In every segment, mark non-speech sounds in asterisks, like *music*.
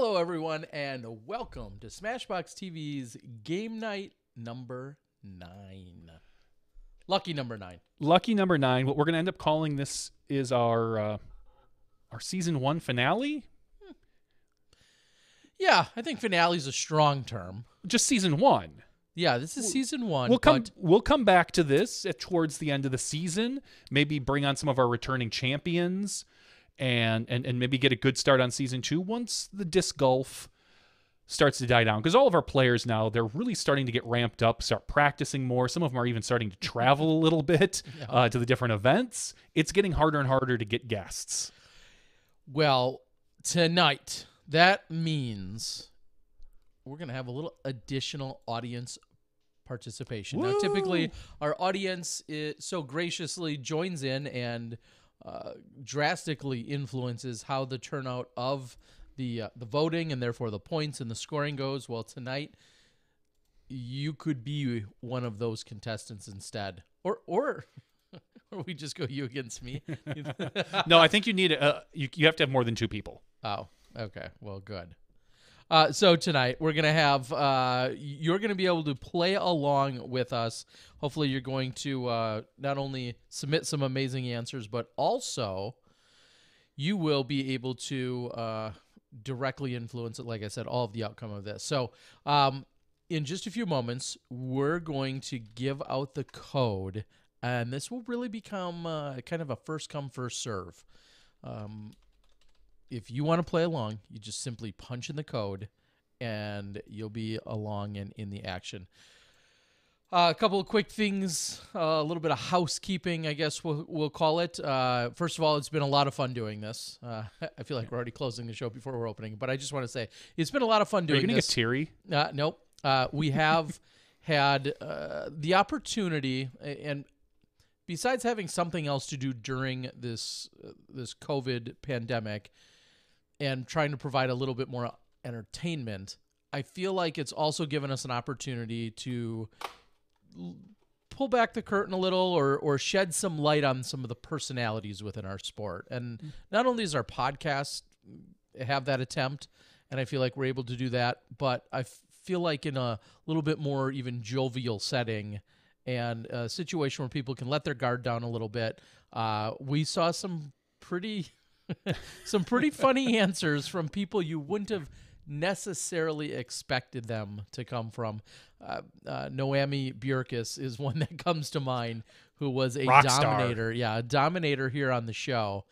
Hello, everyone, and welcome to SmashBoxx TV's game night number nine. Lucky number nine. Lucky number nine. What we're going to end up calling this is our uh, our season one finale. Yeah, I think finale is a strong term. Just season one. Yeah, this is season one. We'll come. We'll come back to this at, towards the end of the season. Maybe bring on some of our returning champions, and and and maybe get a good start on season two once the disc golf starts to die down. Because all of our players now they're really starting to get ramped up, start practicing more. Some of them are even starting to travel a little bit *laughs* uh, to the different events. It's getting harder and harder to get guests. Well, tonight, that means we're going to have a little additional audience participation. Now, typically, our audience i so graciously joins in and uh, drastically influences how the turnout of the uh, the voting and therefore the points and the scoring goes. Well, tonight you could be one of those contestants instead, or or *laughs* or we just go you against me. *laughs* no, I think you need a. You you have to have more than two people. Oh, okay. Well, good. Uh, so tonight we're gonna have uh, you're gonna be able to play along with us. Hopefully, you're going to uh, not only submit some amazing answers, but also you will be able to uh, directly influence it. Like I said, all of the outcome of this. So, um, in just a few moments, we're going to give out the code, and this will really become uh, kind of a first come first serve. Um, if you want to play along, you just simply punch in the code and you'll be along and in the action. Uh, a couple of quick things, uh, a little bit of housekeeping, I guess we'll, we'll call it. Uh, first of all, it's been a lot of fun doing this. Uh, *laughs* I feel like we're already closing the show before we're opening, but I just want to say it's been a lot of fun doing. Are you gonna this. get teary? Uh, nope. Uh, we have *laughs* had uh, the opportunity, and besides having something else to do during this uh, this COVID pandemic, and trying to provide a little bit more entertainment, I feel like it's also given us an opportunity to l- pull back the curtain a little or or shed some light on some of the personalities within our sport. And not only does our podcast have that attempt, and I feel like we're able to do that, but I f- feel like in a little bit more even jovial setting and a situation where people can let their guard down a little bit, uh, we saw some pretty some pretty funny answers from people you wouldn't have necessarily expected them to come from. Uh, uh, Noemi Bjorkis is one that comes to mind, who was a Rock star. dominator. Yeah, a dominator here on the show.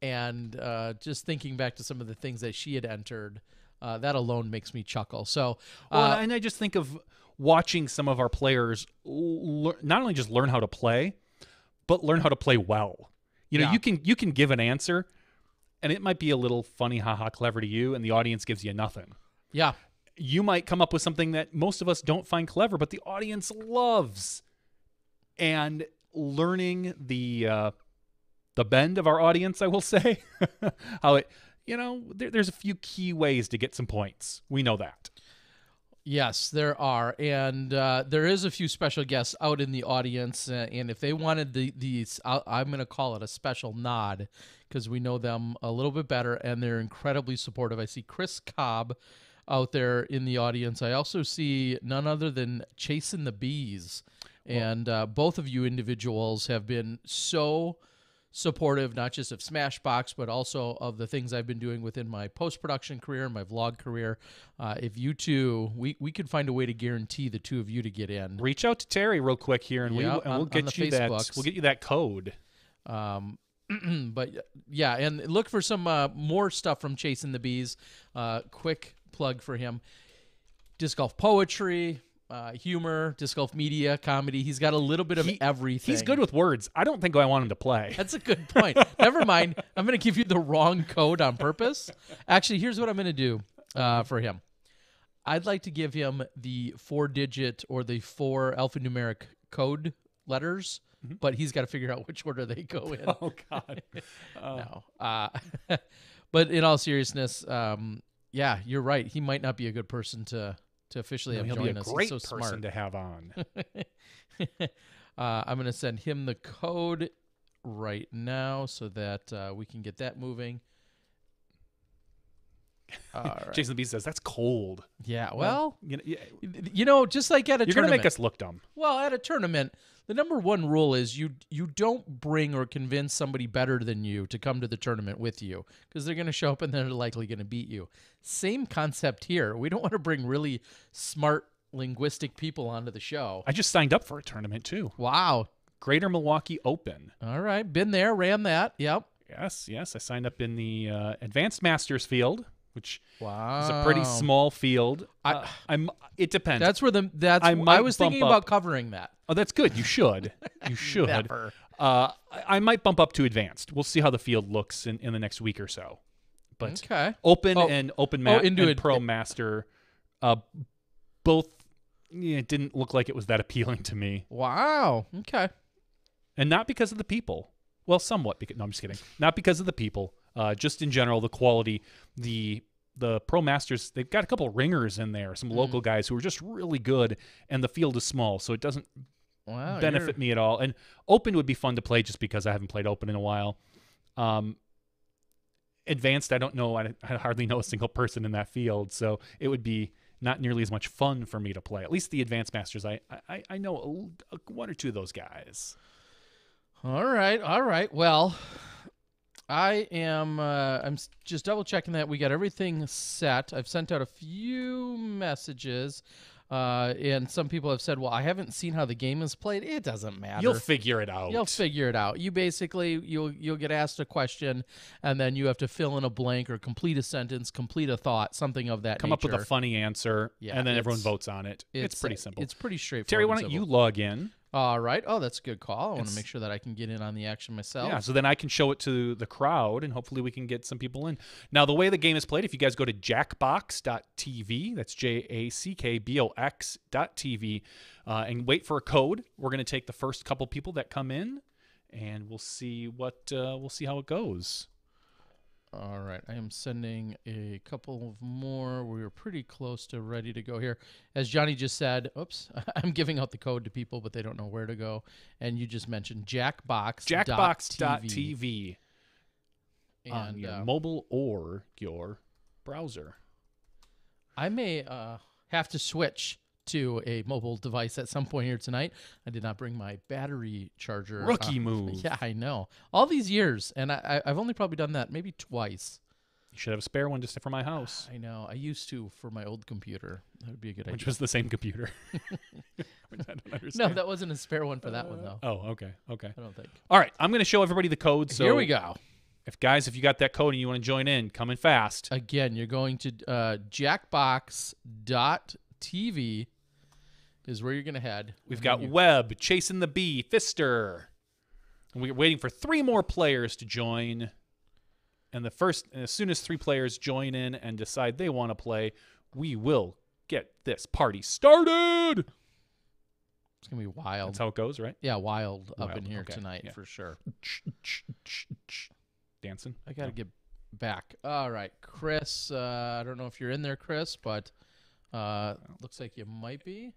And uh, just thinking back to some of the things that she had entered, uh, that alone makes me chuckle. So, Well, uh, and I just think of watching some of our players l- not only just learn how to play, but learn how to play well. You know, Yeah. you can you can give an answer, and it might be a little funny, haha, clever to you, and the audience gives you nothing. yeah, You might come up with something that most of us don't find clever, but the audience loves. And learning the uh, the bend of our audience, I will *laughs* say, *laughs* how it, you know, there, there's a few key ways to get some points. We know that. Yes, there are, and uh, there is a few special guests out in the audience, uh, and if they wanted the these, i I'm going to call it a special nod because we know them a little bit better, and they're incredibly supportive. I see Chris Cobb out there in the audience. I also see none other than Chasing the Bees, and uh, both of you individuals have been so supportive not just of SmashBoxx but also of the things I've been doing within my post production career and my vlog career. Uh, if you two, we we could find a way to guarantee the two of you to get in. reach out to Terry real quick here, and we Yeah, will, and on- we'll get you that. Facebooks. We'll get you that code. Um, but yeah, and look for some uh, more stuff from Chasing the Bees. Uh, quick plug for him: disc golf poetry. Uh, humor, disc golf media, comedy. He's got a little bit of He- everything. He's good with words. I don't think I want him to play. *laughs* That's a good point. Never mind. I'm going to give you the wrong code on purpose. Actually, here's what I'm going to do uh, for him. I'd like to give him the four digit or the four alphanumeric code letters, but he's got to figure out which order they go in. *laughs* Oh God. *laughs* No. Uh, *laughs* but in all seriousness, um, yeah, you're right. He might not be a good person to to officially have He'll be a us. great so person smart. to have on. uh, I'm going to send him the code right now so that uh, we can get that moving. Right. Jason B says that's cold. Yeah. Well, You know, you know, just like at a you're gonna tournament. make us look dumb. Well, at a tournament, the number one rule is you you don't bring or convince somebody better than you to come to the tournament with you because they're going to show up and they're likely going to beat you. Same concept here. We don't want to bring really smart linguistic people onto the show. I just signed up for a tournament too. Wow. Greater Milwaukee Open. All right, been there, ran that. Yep. Yes, yes. I signed up in the uh, Advanced Masters field, which Wow. is a pretty small field. I- Uh, I'm. It depends. That's where the that's I I, was thinking up. about covering that. oh, that's good. You should. *laughs* You should. Never. Uh, I, I might bump up to advanced. We'll see how the field looks in, in the next week or so. But Okay. open Oh. and open Oh, into and pro master, uh, both. Yeah, it didn't look like it was that appealing to me, Wow. Okay. and not because of the people. Well, somewhat because no, I'm just kidding. Not because of the people. Uh, just in general, the quality, the the pro masters. They've got a couple ringers in there, Mm. some local guys who are just really good, and the field is small, so it doesn't Wow. benefit me at all. And open would be fun to play just because I haven't played open in a while. Um, advanced, I don't know. I, I hardly know a single person in that field, so it would be not nearly as much fun for me to play. At least the advanced masters, I I, I know a, a- one or two of those guys. All right, all right. Well, I am. Uh, I'm just double checking that we got everything set. I've sent out a few messages, uh, and some people have said, "Well, I haven't seen how the game is played." It doesn't matter. You'll figure it out. You'll figure it out. You basically you'll you'll get asked a question, and then you have to fill in a blank or complete a sentence, complete a thought, something of that. Come up with a funny answer, Yeah, and then everyone votes on it. It's, pretty simple. It's pretty straightforward. Terry, why don't you log in? All right. Oh, that's a good call. I want to It's- make sure that I can get in on the action myself. Yeah, so then I can show it to the crowd and hopefully we can get some people in. Now, the way the game is played, if you guys go to jackbox.tv, that's J A C K B O X.tv, uh, and wait for a code, we're going to take the first couple people that come in and we'll see what, uh, we'll see how it goes. All right, I am sending a couple of more. We are pretty close to ready to go here. As Johnny just said, oops, *laughs* I'm giving out the code to people, but they don't know where to go. And you just mentioned Jackbox. Jackbox.tv on your uh, mobile or your browser. I may uh, have to switch to a mobile device at some point here tonight. I did not bring my battery charger. Rookie uh, *laughs* move. Yeah, I know. All these years, and I, I've only probably done that maybe twice. You should have a spare one just for my house, I know. I used to for my old computer. That would be a good which idea. Which was the same computer. *laughs* *laughs* Which I don't No, that wasn't a spare one for that one though. Oh, okay, okay. I don't think. All right, I'm going to show everybody the code. So Here we go. If guys, if you got that code and you want to join in, come in fast. Again, you're going to uh, jackbox.tv is where you're going to head. We've got you- Webb, Chasing the Bee, Fister. And we're waiting for three more players to join. And the first, as soon as three players join in and decide they want to play, we will get this party started. It's going to be wild. That's how it goes, right? yeah, wild, up in here okay, tonight yeah. for sure. Dancing. I got to get back. All right, Chris. Uh, I don't know if you're in there, Chris, but uh, looks like you might be.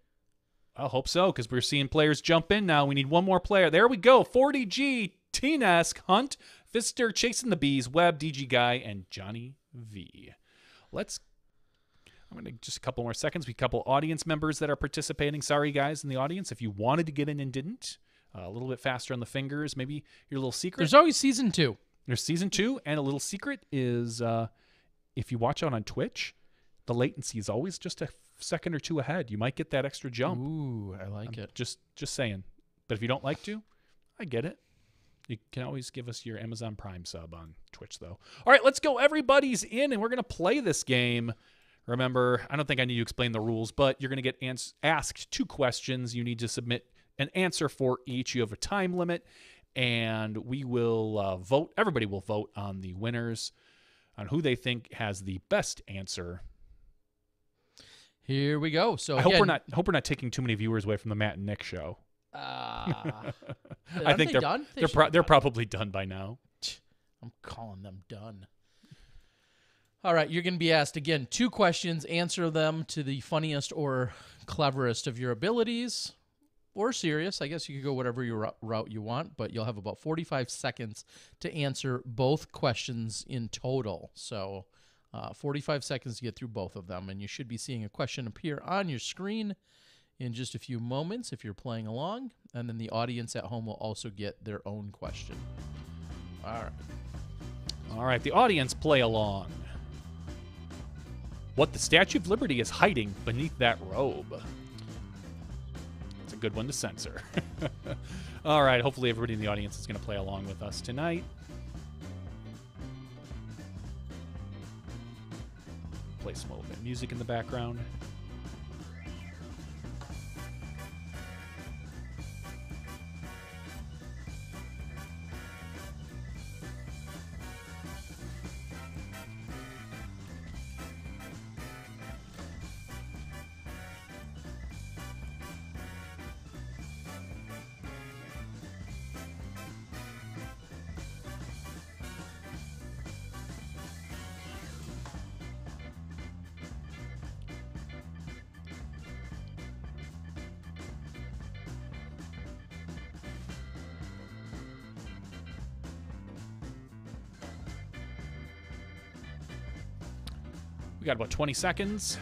I hope so, because we're seeing players jump in now. We need one more player. There we go. 40G, T-Nesk, Hunt, Fister, Chasing the Bees, Web, DG Guy, and Johnny V. Let's. I'm going to just a couple more seconds. We have a couple audience members that are participating. Sorry, guys, in the audience. If you wanted to get in and didn't, uh, a little bit faster on the fingers. Maybe your little secret. There's always season two. There's season two, and a little secret is uh, if you watch out on Twitch, the latency is always just a second or two ahead. You might get that extra jump. Ooh, I like it. Just just saying. But if you don't like to, I get it. You can always give us your Amazon Prime sub on Twitch though. All right, let's go. Everybody's in and we're going to play this game. Remember, I don't think I need to explain the rules, but you're going to get ans- asked two questions. You need to submit an answer for each. You have a time limit and we will uh, vote. Everybody will vote on the winners on who they think has the best answer. Here we go. So I hope we're not hope we're not taking too many viewers away from the Matt and Nick show. *laughs* Ah. I think they they're done? They they're should pro- they're probably done by now. I'm calling them done. All right, you're going to be asked again two questions. Answer them to the funniest or cleverest of your abilities, or serious. I guess you could go whatever your route you want, but you'll have about 45 seconds to answer both questions in total. So Uh, 45 seconds to get through both of them, and you should be seeing a question appear on your screen in just a few moments if you're playing along. And then the audience at home will also get their own question. All right. All right, the audience play along. What the Statue of Liberty is hiding beneath that robe. It's a good one to censor. *laughs* All right, hopefully everybody in the audience is going to play along with us tonight. Play some of music in the background. We got about 20 seconds.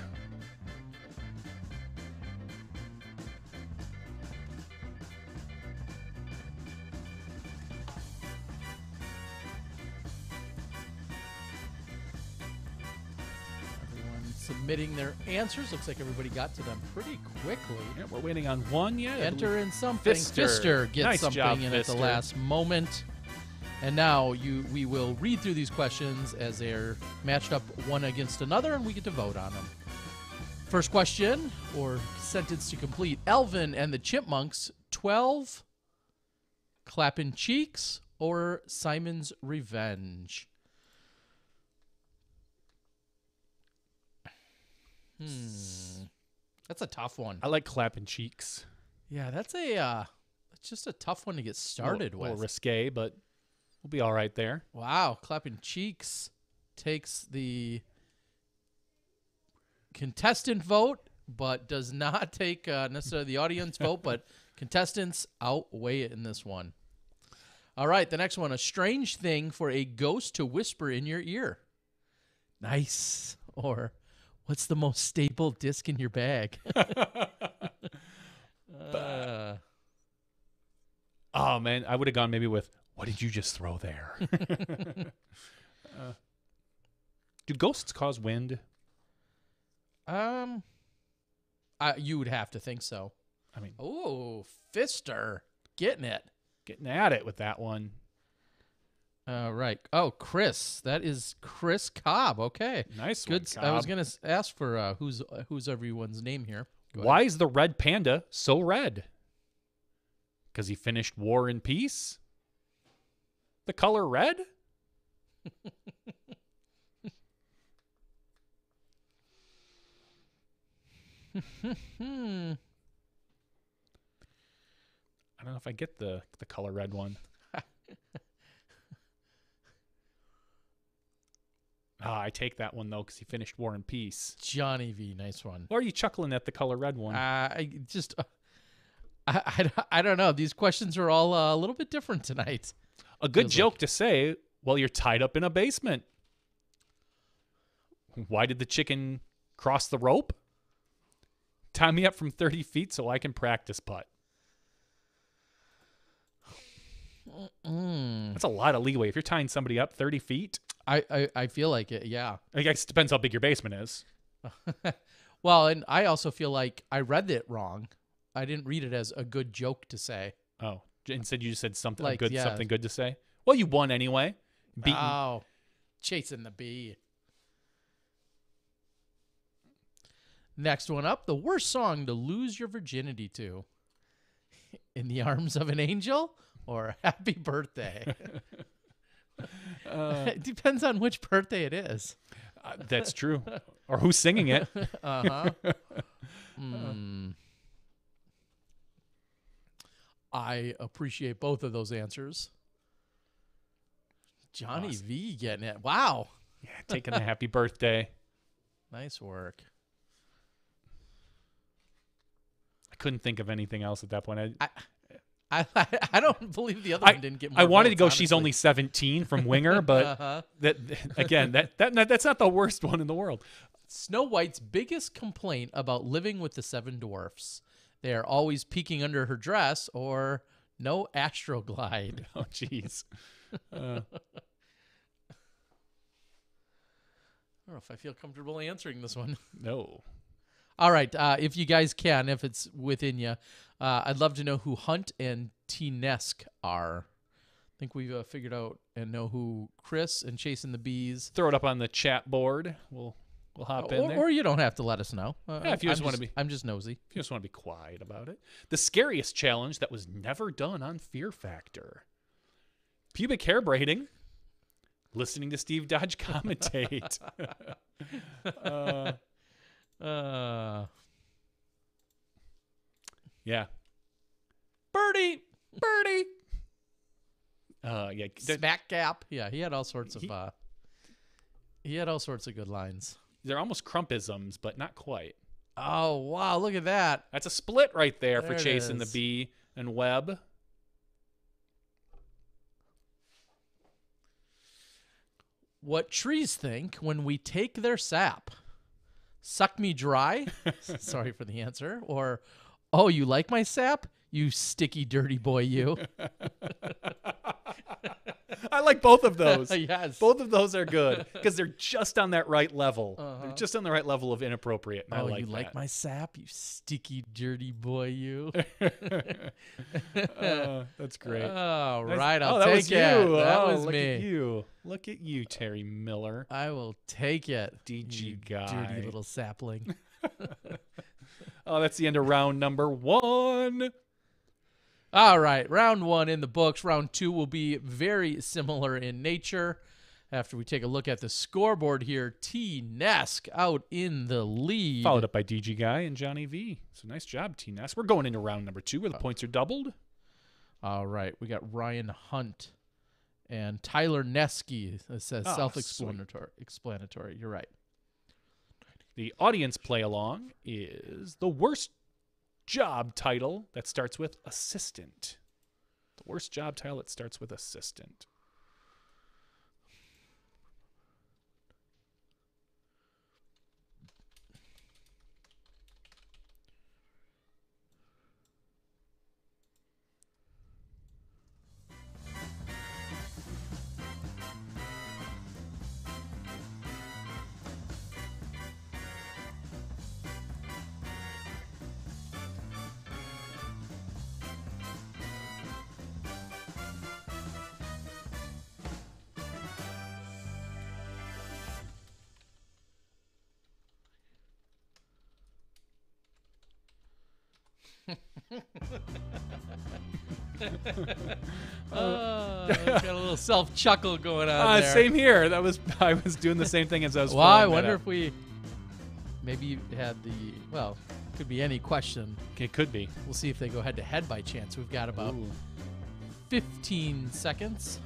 Everyone submitting their answers. Looks like everybody got to them pretty quickly. Yeah, we're waiting on one yet. Enter in something. Fister. Fister gets Nice something job, in at the last moment. And now you we will read through these questions as they're matched up one against another, and we get to vote on them. First question, or sentence to complete: Alvin and the Chipmunks, twelve, clapping cheeks, or Simon's Revenge. Hmm, that's a tough one. I like clapping cheeks. Yeah, that's a uh, that's just a tough one to get started a little, with. little risque, but we'll be all right there. Wow, clapping cheeks takes the contestant vote, but does not *laughs* take uh, necessarily the audience vote. But *laughs* contestants outweigh it in this one. All right, the next one: a strange thing for a ghost to whisper in your ear. Nice. *laughs* Or what's the most stable disc in your bag? Uh, Oh man, I would have gone maybe with what did you just throw there? *laughs* Uh, do ghosts cause wind? um, I, you would have to think so. I mean, Oh, Fister getting it. getting at it with that one. All right. Oh, Chris. That is Chris Cobb. Okay. Nice Good. one. I was gonna ask for uh, who's uh, who's everyone's name here. Go ahead. Why is the red panda so red? Because he finished War and Peace? The color red? I don't know if I get the the color red one. *laughs* ah, I take that one though because he finished War and Peace. Johnny V. Nice one. Why are you chuckling at the color red one? Uh, I just. Uh, I, I, I don't know. These questions are all uh, a little bit different tonight. A good feels joke to say while you're tied up in a basement. Why did the chicken cross the rope? Tie me up from 30 feet so I can practice putt. Mm. That's a lot of leeway. If you're tying somebody up 30 feet, I, I I feel like it. Yeah. I guess it depends how big your basement is. *laughs* Well, and I also feel like I read it wrong. I didn't read it as a good joke to say. Oh, instead you just said something Like, good, yeah. something good to say. Well, you won anyway. Beaten. Oh, chasing the bee. Next one up, the worst song to lose your virginity to. *laughs* In the arms of an angel or happy birthday? *laughs* Uh, *laughs* it depends on which birthday it is. uh, that's true. Or who's singing it? Uh huh. I appreciate both of those answers. Johnny Awesome. V getting it. Wow. Yeah, taking a happy birthday. *laughs* Nice work. I couldn't think of anything else at that point. I, I I *laughs* I don't believe the other I, one didn't get more I wanted to votes, go. She's only 17 from Winger, *laughs* but Uh-huh. that again, that, that that's not the worst one in the world. Snow White's biggest complaint about living with the seven dwarfs. They are always peeking under her dress or no astroglide. *laughs* Oh, jeez. *laughs* Uh, I don't know if I feel comfortable answering this one. no. All right, uh, if you guys can, if it's within you, uh, I'd love to know who Hunt and T-Nesk are. I think we've uh, figured out and know who Chris and Chasing the Bees. Throw it up on the chat board. We'll we'll hop in Or, there. or you don't have to let us know. Uh, Yeah, if you I'm just wanna be- I'm just nosy. if you just want to be quiet about it. The scariest challenge that was never done on Fear Factor. Pubic hair braiding. Listening to Steve Dodge *laughs* commentate. uh, *laughs* Uh, yeah. Birdie, Birdie. Uh, yeah. smack gap. Yeah, he had all sorts of. He- Uh, he had all sorts of good lines. They're almost Crumpisms, but not quite. Oh wow! Look at that. That's a split right there, for There it chasing the bee and Webb. What trees think when we take their sap? Suck me dry? *laughs* Sorry for the answer. Or, oh, you like my sap? You sticky, dirty boy, you. *laughs* I like both of those. *laughs* yes. Both of those are good because they're just on that right level. They're Uh-huh. just on the right level of inappropriate. Oh, like you like my sap? You sticky, dirty boy, you. Uh, *laughs* that's great. Oh, Nice- right. I'll oh, that take was you. it. That oh, was look me. at you. Look at you, Terry Miller. I will take it. DG guy. Dirty little sapling. Oh, that's the end of round number one. All right, round one in the books. Round two will be very similar in nature. After we take a look at the scoreboard here, T Nesk out in the lead. Followed up by DG Guy and Johnny V. So nice job, T Ness. We're going into round number two where Uh, the points are doubled. All right, we got Ryan Hunt and Tyler Nesky. It says Ah, self-explanatory. Explanatory. You're right. The audience play along is the worst job title that starts with assistant. The worst job title that starts with assistant. Uh, *laughs* *laughs* got a little self chuckle going on Uh, there. same here. That was *laughs* I was doing the same thing as I was. Well, I wonder if we maybe had the well, could be any question. it could be. We'll see if they go head to head by chance. We've got about Ooh. 15 seconds.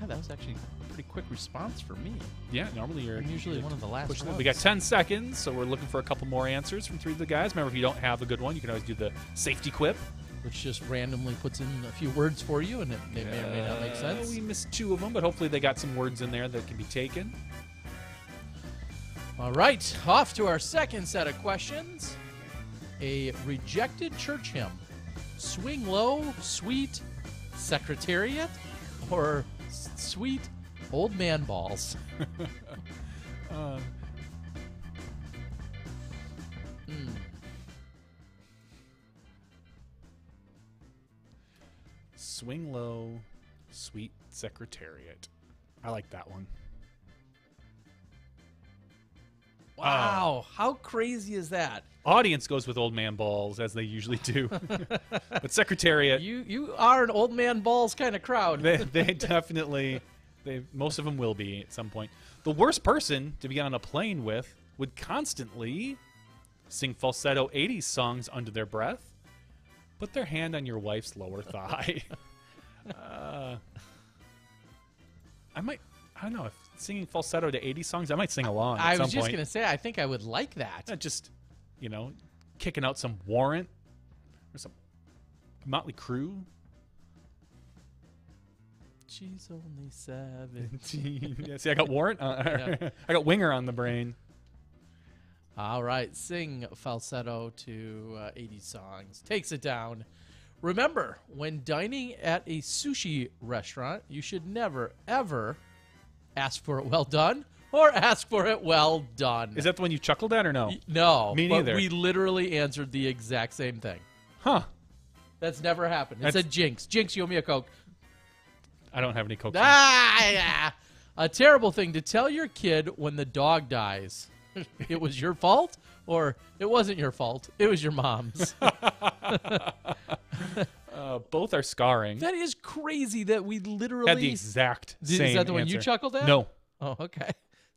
Yeah, that was actually a pretty quick response for me. Yeah, normally you're I'm usually you're one of the last pushing it. ones. We got 10 seconds, so we're looking for a couple more answers from three of the guys. Remember, if you don't have a good one, you can always do the safety quip. Which just randomly puts in a few words for you, and it, they may or may not make sense. We missed two of them, but hopefully they got some words in there that can be taken. All right, off to our second set of questions. A rejected church hymn. Swing low, sweet secretariat, or sweet old man balls? *laughs* Uh, swing low, sweet secretariat. I like that one. Wow, uh, how crazy is that? Audience goes with old man balls as they usually do, *laughs* but secretariat You you are an old man balls kind of crowd. they, they definitely they most of them will be at some point the worst person to be on a plane with would constantly sing falsetto 80s songs under their breath put their hand on your wife's lower thigh uh, *laughs* i might i don't know if singing falsetto to 80 songs i might sing along at I some was just point. gonna say, I think I would like that. Not just you know kicking out some warrant or some Motley Crue. She's only 17. *laughs* yeah, see, I got Warrant. Uh, *laughs* Yeah. I got Winger on the brain. All right, sing falsetto to uh, 80 songs. Takes it down. Remember, when dining at a sushi restaurant, you should never, ever ask for it well done or ask for it well done. Is that the one you chuckled at or no? no, Me but neither. we literally answered the exact same thing. Huh. That's never happened. It's That's- a jinx. Jinx, you owe me a Coke. I don't have any coke. Ah, yeah. A terrible thing to tell your kid when the dog dies. *laughs* it was your fault, or it wasn't your fault. It was your mom's. *laughs* *laughs* Uh, both are scarring. that is crazy that we literally. Had the exact Did- same is that the one you chuckled at? No, Oh, okay.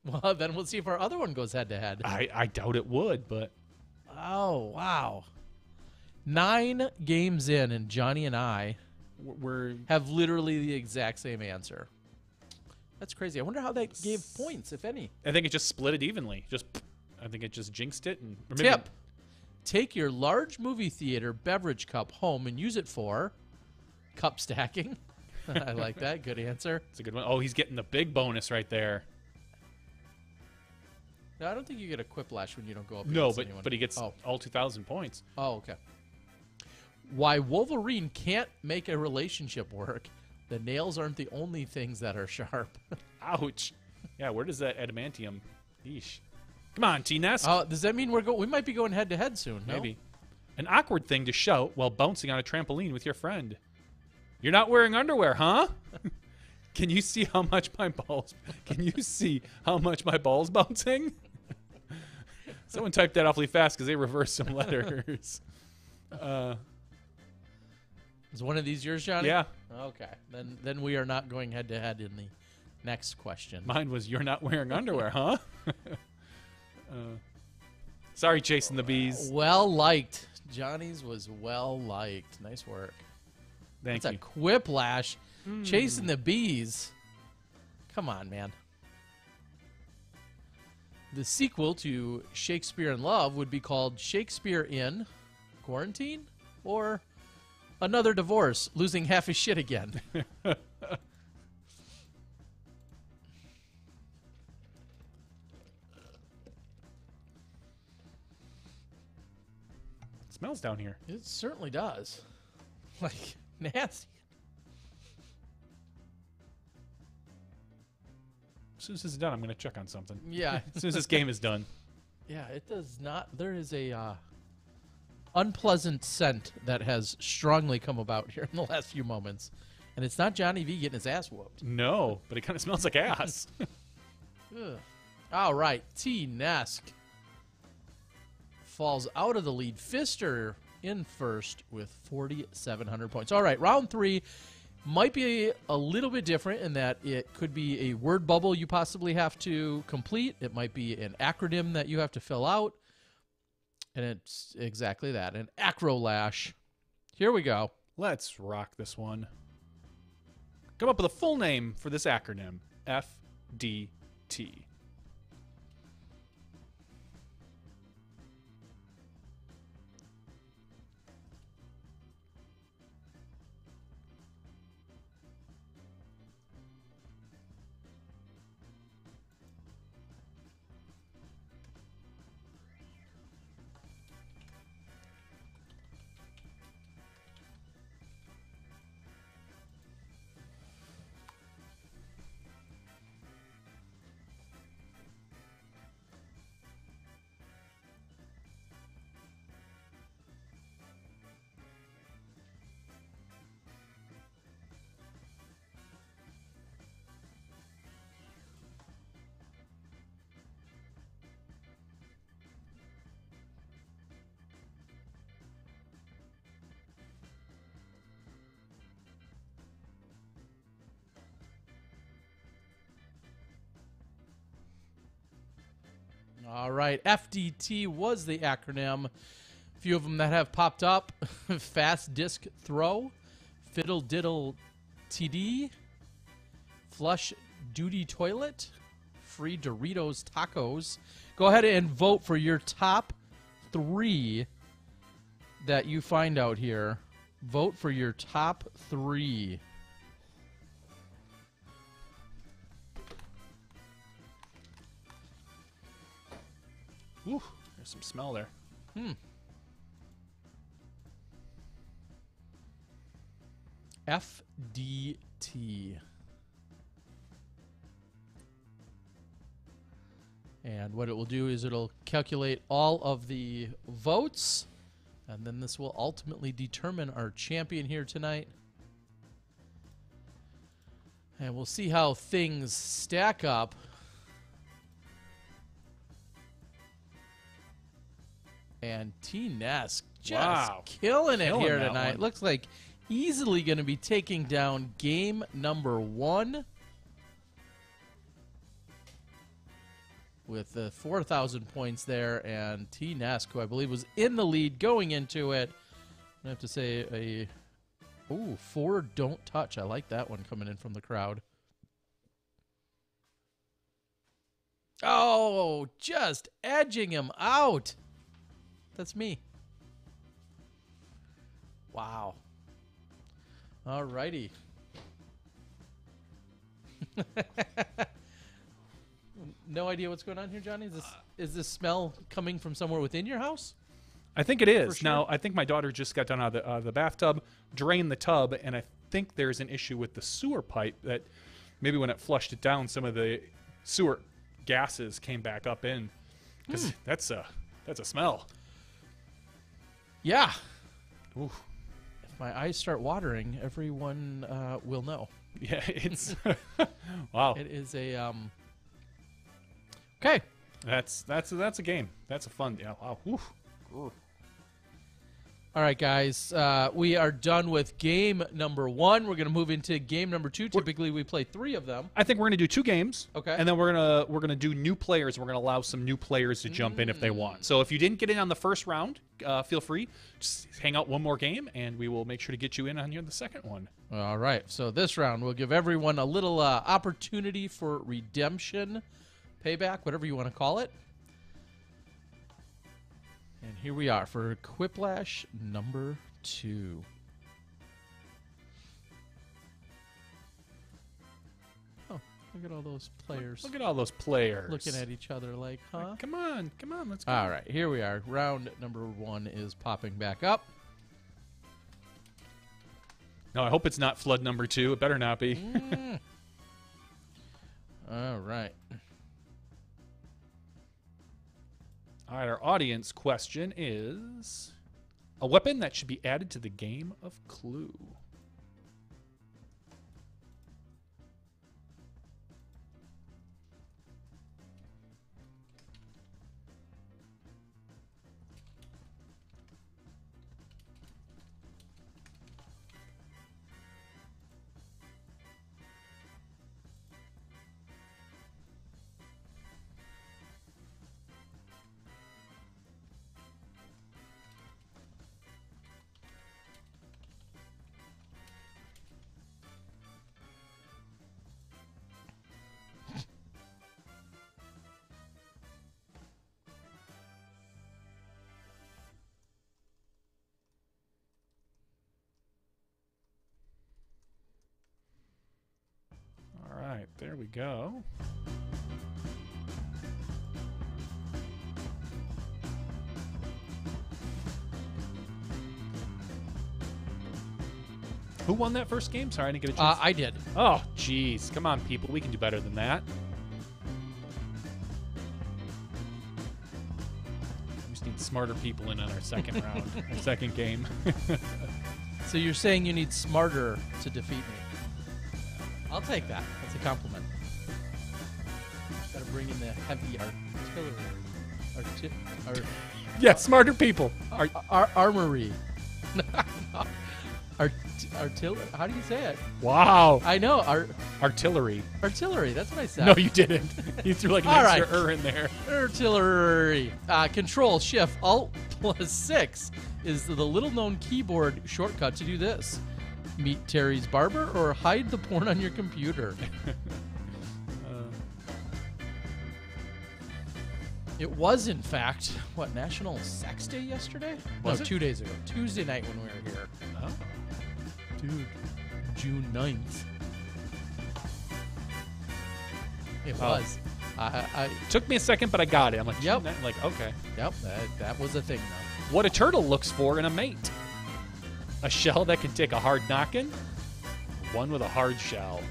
Well, then we'll see if our other one goes head to head. I, I doubt it would, but Oh, wow. Nine games in, and Johnny and I we're- we're have literally the exact same answer. That's crazy. I wonder how that gave points, if any. I think it just split it evenly. Just I think it just jinxed it and Tip: Take your large movie theater beverage cup home and use it for cup stacking. *laughs* I like that. Good answer. *laughs* It's a good one. Oh, he's getting the big bonus right there. No, I don't think you get a quiplash when you don't go up. No, but anyone. but he gets Oh, all 2,000 points. oh, okay. Why Wolverine can't make a relationship work? The nails aren't the only things that are sharp. *laughs* Ouch. Yeah, where does that adamantium? Yeesh. Come on, T-Nest. Oh, does that mean we're go? We might be going head to head soon. no? Maybe. An awkward thing to shout while bouncing on a trampoline with your friend. You're not wearing underwear, huh? *laughs* Can you see how much my balls? Can you see how much my balls bouncing? *laughs* Someone typed that awfully fast because they reversed some letters. Uh, Is one of these yours, Johnny? yeah, Okay. Then then we are not going head to head in the next question. mine was "You're not wearing underwear, *laughs* huh?" *laughs* uh, sorry, chasing the bees. Well liked. Johnny's was well liked. Nice work. Thank That's you. a quiplash. Chasing the bees. Come on, man. The sequel to Shakespeare in Love would be called Shakespeare in Quarantine or Another Divorce, losing half his shit again. *laughs* Smells down here. it certainly does. *laughs* Like, nasty. As soon as this is done, I'm going to check on something. Yeah. *laughs* As soon as this game is done. Yeah, it does not. There is a uh, unpleasant scent that has strongly come about here in the last few moments, and it's not Johnny V getting his ass whooped. No, but it kind of smells like ass. *laughs* *laughs* All right, T Nesk falls out of the lead. Fister in first with 4,700 points. All right, round three might be a little bit different in that it could be a word bubble you possibly have to complete. It might be an acronym that you have to fill out. And it's exactly that an acrolash. Here we go. Let's rock this one. Come up with a full name for this acronym FDT. All right, FDT was the acronym. A few of them that have popped up *laughs* Fast Disc Throw, Fiddle Diddle TD, Flush Duty Toilet, Free Doritos Tacos. Go ahead and vote for your top three that you find out here vote for your top three. Ooh, there's some smell there. Hmm. FDT. And what it will do is it'll calculate all of the votes, and then this will ultimately determine our champion here tonight. And we'll see how things stack up. And T Nesk just Wow. killing it Killing here tonight. one. Looks like easily going to be taking down game number one with uh, the 4,000 points there. And T Nesk, who I believe was in the lead going into it, I have to say a ooh four don't touch. I like that one coming in from the crowd. Oh, just edging him out. That's me. Wow. All righty. *laughs* no idea what's going on here, Johnny. Is this is this smell coming from somewhere within your house? I think it is. sure. Now, I think my daughter just got done out of the, uh, the bathtub, drained the tub, and I think there's an issue with the sewer pipe that maybe when it flushed it down, some of the sewer gases came back up in. Because that's a that's a smell. Yeah. Ooh. If my eyes start watering, everyone uh, will know. *laughs* Yeah, it's *laughs* wow. It is a um. Okay. That's that's that's a game. That's a fun. Yeah. Wow. Oof. All right, guys. Uh, we are done with game number one. We're going to move into game number two. Typically, we play three of them. I think we're gonna do two games. Okay. And then we're gonna we're gonna do new players. We're gonna allow some new players to jump in if they want. So if you didn't get in on the first round, uh, feel free. Just hang out one more game, and we will make sure to get you in on your the second one. All right. So this round, we'll give everyone a little uh, opportunity for redemption, payback, whatever you want to call it. And here we are for Quiplash number two. Oh, look at all those players Look at all those players looking at each other like, huh? Come on, come on, let's go. All right, here we are. Round number one is popping back up. No, I hope it's not flood number two. It better not be. Mm. *laughs* All right. All right, our audience question is a weapon that should be added to the game of Clue. We go. Who won that first game? Sorry, I didn't get a Uh, chance. I did. oh, jeez. Come on, people. We can do better than that. We just need smarter people in on our second *laughs* round, our second game. So you're saying you need smarter to defeat me? I'll take that. That's a compliment. Heavy artillery. Arti- ar- yeah, smarter people. Are, ar- armory. *laughs* Art- artillery. How do you say it? wow. I know. Ar- Artillery. artillery. That's what I said. No, you didn't. *laughs* You threw like an All extra right. er in there. Artillery. Uh, control Shift Alt plus six is the little known keyboard shortcut to do this. Meet Terry's barber or hide the porn on your computer. *laughs* It was, in fact, what National Sex Day yesterday? Was no, it? two days ago. Tuesday night when we were here. Oh. Dude, June 9th. It Oh. was. I, I, I, Took me a second, but I got it. I'm like, Yep. "Gee, that-" like okay. yep, that, that was a thing, though. What a turtle looks for in a mate. A shell that can take a hard knockin', one with a hard shell.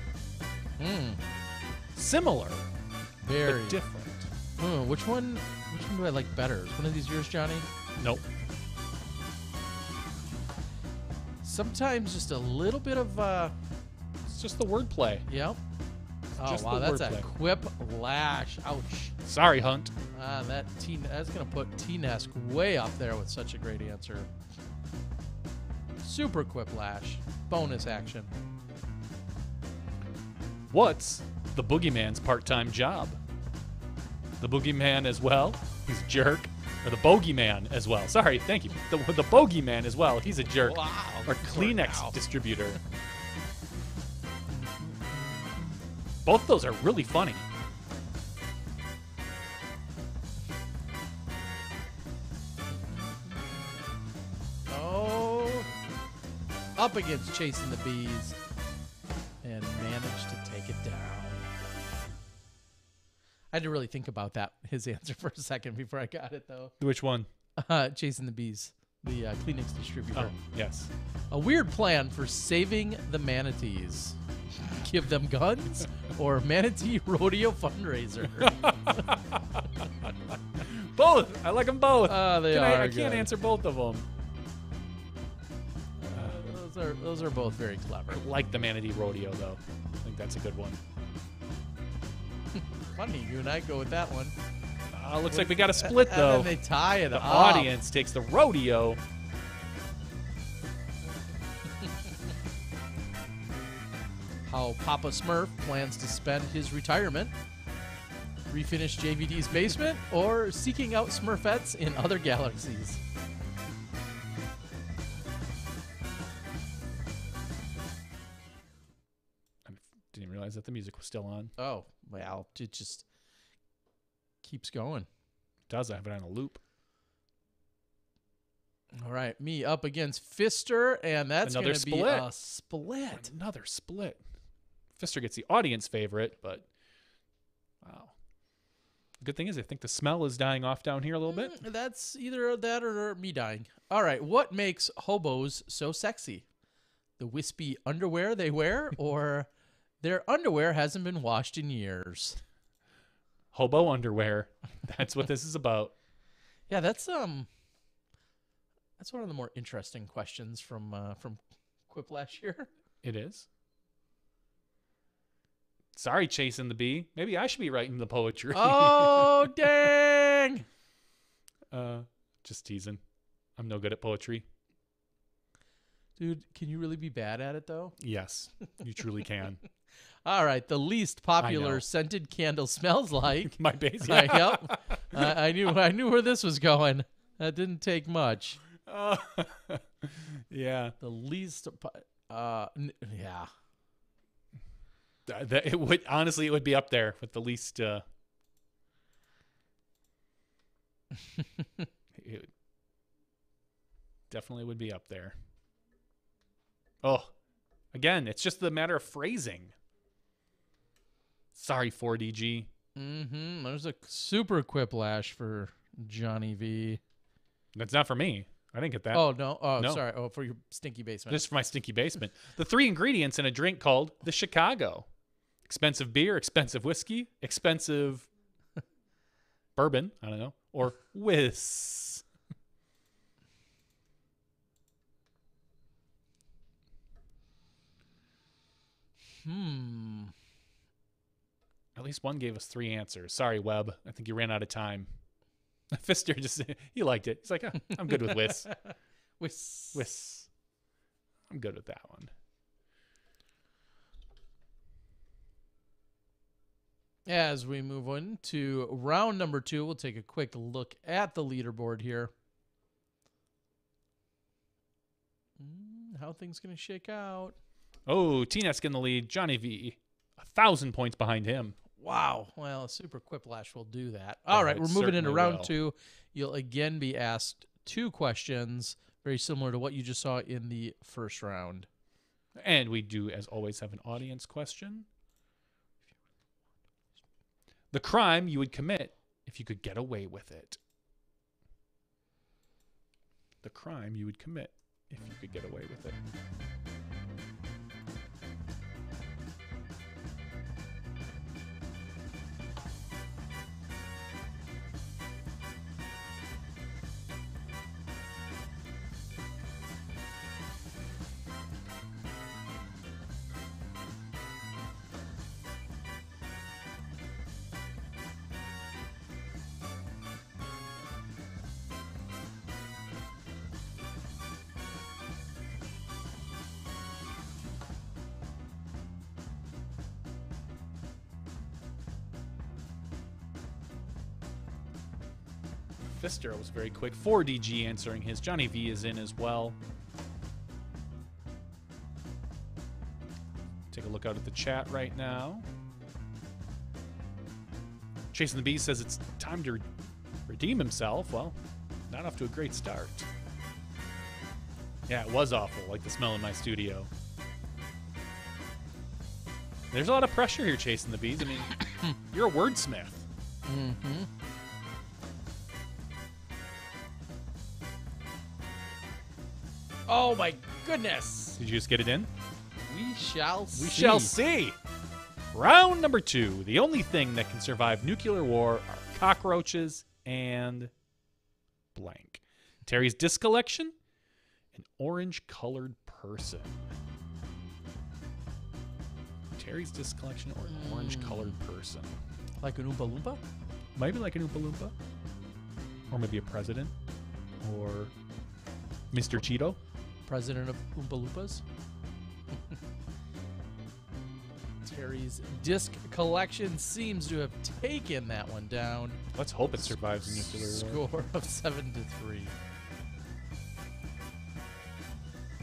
Hmm. Similar, Very. different. Hmm, which one? Which one do I like better? Is one of these yours, Johnny? Nope. Sometimes just a little bit of. uh It's just the wordplay. Yep. Oh Just wow, that's a quip lash. Ouch. Sorry, Hunt. Ah, that T. That's gonna put T Nesk way up there with such a great answer. Super quiplash. Bonus action. What's the boogeyman's part-time job? The boogeyman as well. He's a jerk. Or the bogeyman as well. Sorry, thank you. The, the bogeyman as well. He's a jerk. Wow. Or Kleenex distributor. Both those are really funny. Oh. Up against chasing the bees, and managed to take it down. I had to really think about that his answer *laughs* for a second before I got it though. Which one? Uh, chasing the bees, the uh, Kleenex distributor. Oh, yes. A weird plan for saving the manatees. Give them guns or manatee *laughs* rodeo fundraiser. *laughs* Both. I like them both. Ah, they Can I, are I can't good. answer both of them. those are those are both very clever. Like the manatee rodeo, though. I think that's a good one. Funny, you and I go with that one. Uh, looks like we got a split, *laughs* And though. then they tie it The up. audience takes the rodeo. *laughs* How Papa Smurf plans to spend his retirement. Refinish JVD's basement or seeking out Smurfettes in other galaxies. Realize that the music was still on. Oh, well, it just keeps going. does. I have it on a loop. All right, me up against Fister, and that's Another going to be split. a split. Another split. Fister gets the audience favorite, but wow. Good thing is, I think the smell is dying off down here a little bit. Mm, That's either that or me dying. All right, what makes hobos so sexy? The wispy underwear they wear, or their underwear hasn't been washed in years? Hobo underwear. *laughs* That's what this is about. Yeah, that's um, that's one of the more interesting questions from uh, from Quip last year. It is. Sorry, chasing the bee. Maybe I should be writing the poetry. Oh *laughs* dang! uh, just teasing. I'm no good at poetry. Dude, can you really be bad at it though? Yes, you truly can. *laughs* All right, the least popular scented candle smells like. *laughs* My base. Uh, yep, I I knew I knew where this was going. That didn't take much. Uh, *laughs* yeah. The least, uh, n- yeah. Th- that- it would honestly, it would be up there with the least. Uh, *laughs* it definitely would be up there. Oh, again, it's just the matter of phrasing. Sorry, 4DG. Mm-hmm. There's a super quiplash for Johnny V. That's not for me. I didn't get that. Oh no! Oh, No. sorry. Oh, for your stinky basement. Just for my stinky basement. The three ingredients in a drink called the Chicago expensive beer, expensive whiskey, expensive *laughs* bourbon, I don't know, or whiz. hmm. At least one gave us three answers. Sorry, Webb. I think you ran out of time. *laughs* Fister just, *laughs* he liked it. He's like, "Oh, I'm good with whiz. Whis. *laughs* Whiz. I'm good with that one. As we move on to round number two, we'll take a quick look at the leaderboard here. Mm, how things going to shake out? Oh, T-Nesk's in the lead. Johnny V, a thousand points behind him. Wow. Well, a super quiplash will do that. Oh, All Oh, right, we're moving into round will. two. You'll again be asked two questions, very similar to what you just saw in the first round. And we do, as always, have an audience question. The crime you would commit if you could get away with it. The crime you would commit if you could get away with it. Fister was very quick. 4DG answering his. Johnny V is in as well. Take a look out at the chat right now. Chasing the Bee says it's time to redeem himself. Well, not off to a great start. Yeah, it was awful, like the smell in my studio. There's a lot of pressure here chasing the bees. I mean, *coughs* you're a wordsmith. Mm-hmm. Oh my goodness. Did you just get it in? We shall see. We shall see. Round number two. The only thing that can survive nuclear war are cockroaches and blank. Terry's disc collection, an orange colored person. Terry's disc collection or an hmm. orange colored person. Like an Oompa Loompa? Maybe like an Oompa Loompa. Or maybe a president. Or Mr. Cheeto. President of Oompa Loompas? *laughs* Terry's disc collection seems to have taken that one down. Let's hope it survives a nuclear war. Score of seven to three.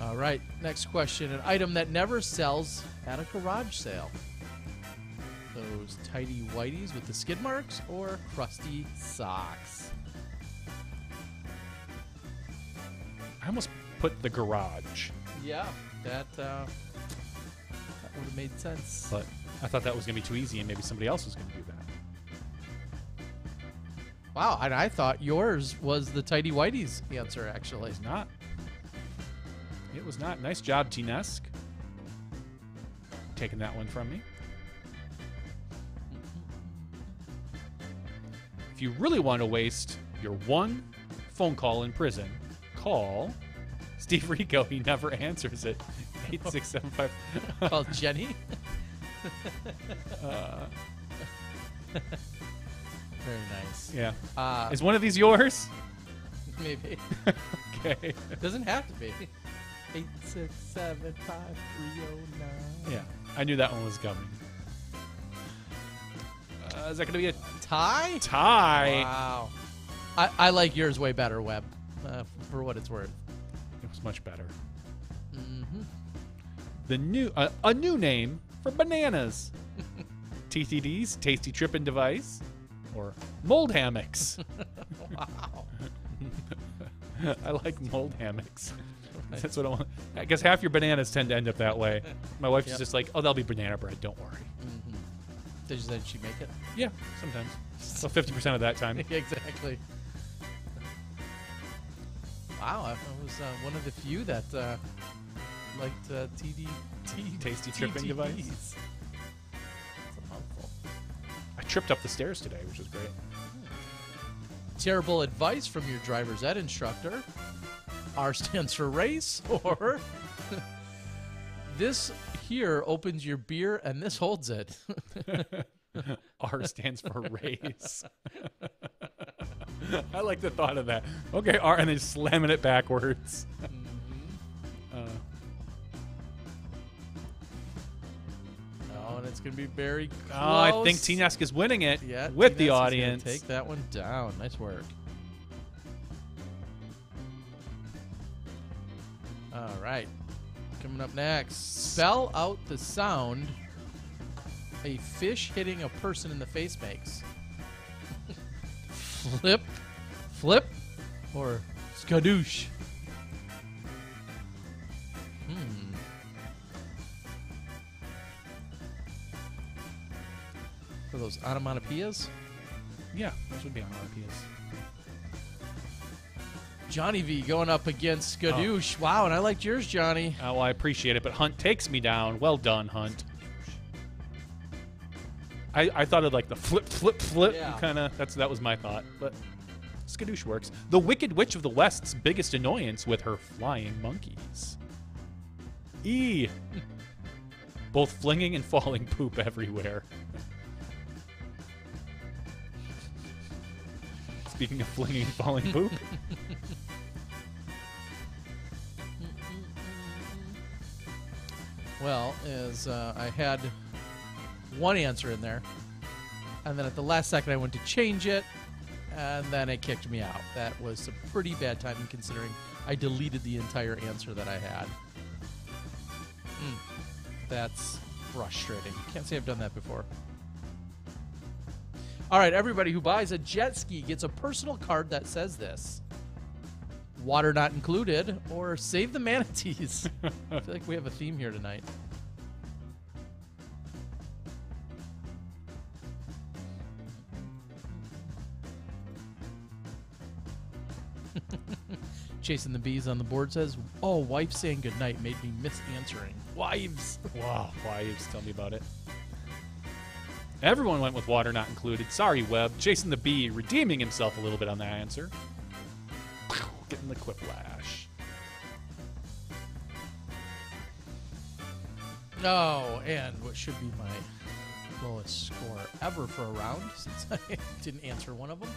All right, next question. An item that never sells at a garage sale. Those tidy whities with the skid marks or crusty socks? I almost put the garage, Yeah, that, uh, that would have made sense. but I thought that was going to be too easy and maybe somebody else was going to do that. Wow, and I thought yours was the tidy whitey's answer, actually. It's not. It was not. Nice job, T-Nesk. Taking that one from me. If you really want to waste your one phone call in prison, call Steve Rico. He never answers it. *laughs* 8675. Called Jenny. *laughs* Uh, Very nice. yeah. Uh, Is one of these yours? *laughs* maybe. Okay. Doesn't have to be. Eight six seven five three oh nine. Yeah. I knew that one was coming. Uh, is that going to be a Tie? tie? Wow. I, I like yours way better, Webb, uh, for what it's worth. Much better. Mm-hmm. The new uh, a new name for bananas. *laughs* TTDs, tasty tripping device, or mold hammocks. *laughs* Wow. *laughs* I like mold hammocks. That's what I want. I guess half your bananas tend to end up that way. My wife is Yep. just like, "Oh, that'll be banana bread. Don't worry." Mm-hmm. Did, you, did she make it? Yeah, sometimes. So fifty percent of that time. exactly. Wow, I was uh, one of the few that uh, liked uh, TD, T, Tasty tripping TTDs. device. That's a mouthful. I tripped up the stairs today, which was great. Terrible advice from your driver's ed instructor. R stands for race, *laughs* or this here opens your beer and this holds it. *laughs* *laughs* R stands for race. *laughs* I like the thought of that. Okay, R, and then slamming it backwards. Uh, oh, and it's gonna be very close. oh, I think T-Nesk is winning it Yeah, with the T-Nesk is gonna audience. Take that one down. Nice work. All right. Coming up next. Spell out the sound a fish hitting a person in the face makes. Flip, flip, or skadoosh? Hmm. Are those onomatopoeias? Yeah, those would be onomatopoeias. Johnny V going up against oh. Skadoosh. Oh. Wow, and I liked yours, Johnny. Oh, I appreciate it, but Hunt takes me down. Well done, Hunt. I, I thought of like the flip, flip, flip Yeah. kind of. That's that was my thought, but Skadoosh works. The Wicked Witch of the West's biggest annoyance with her flying monkeys. E. *laughs* Both flinging and falling poop everywhere. Speaking of flinging and falling poop, *laughs* Well, as uh, I had one answer in there, and then at the last second I went to change it, and then it kicked me out. That was a pretty bad timing considering I deleted the entire answer that I had. Mm, that's frustrating. Can't say I've done that before. All right, everybody who buys a jet ski gets a personal card that says this. Water not included, or save the manatees. *laughs* I feel like we have a theme here tonight. Chasing the bees on the board says, "Oh, wife saying goodnight made me miss answering." Wives. Wow, wives, tell me about it. Everyone went with water not included. Sorry, Webb. Chasing the Bee redeeming himself a little bit on that answer. Getting the quiplash. Oh, and what should be my lowest score ever for a round *laughs* since I didn't answer one of them.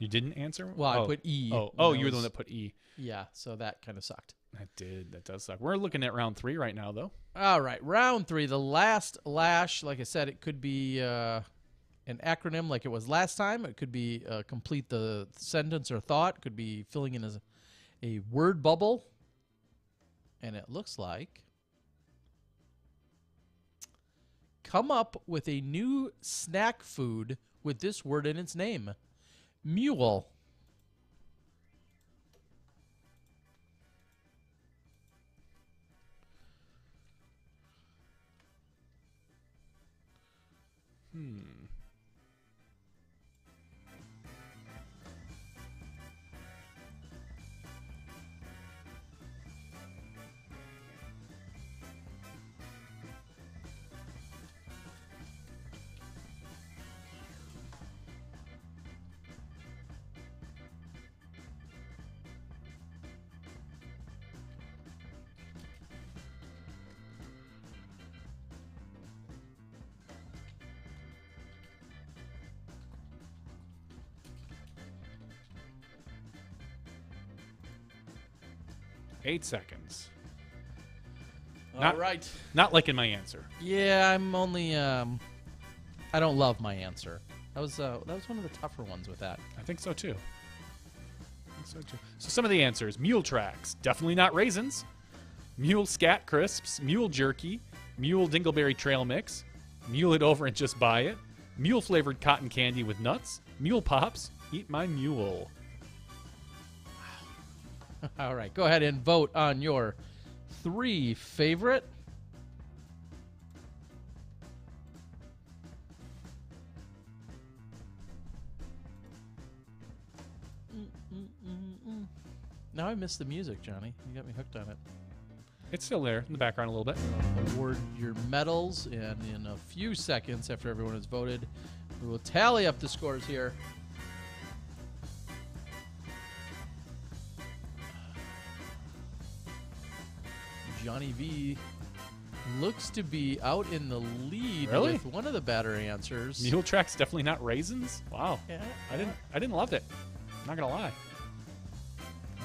You didn't answer? Well, I oh. put E. Oh, oh, you were the one that put E. Yeah, so that kind of sucked. That did. That does suck. We're looking at round three right now, though. All right, round three, the last lash. Like I said, it could be uh, an acronym like it was last time. It could be uh, complete the sentence or thought. It could be filling in as a word bubble. And it looks like come up with a new snack food with this word in its name. Mule. Hmm. Eight seconds. Not- All right. Not liking my answer. Yeah, I'm only um I don't love my answer. That was uh that was one of the tougher ones with that. I think so too. I think so too. So some of the answers: mule tracks, definitely not raisins. Mule scat crisps, mule jerky, mule dingleberry trail mix, mule it over and just buy it, mule flavored cotton candy with nuts, mule pops, eat my mule. *laughs* All right, go ahead and vote on your three favorite. Now I miss the music, Johnny. You got me hooked on it. It's still there in the background a little bit. Award your medals, and in a few seconds after everyone has voted, we will tally up the scores here. Johnny V looks to be out in the lead Really? with one of the better answers. Mule tracks, definitely not raisins. Wow, Yeah, I didn't, I didn't love it. Not gonna lie.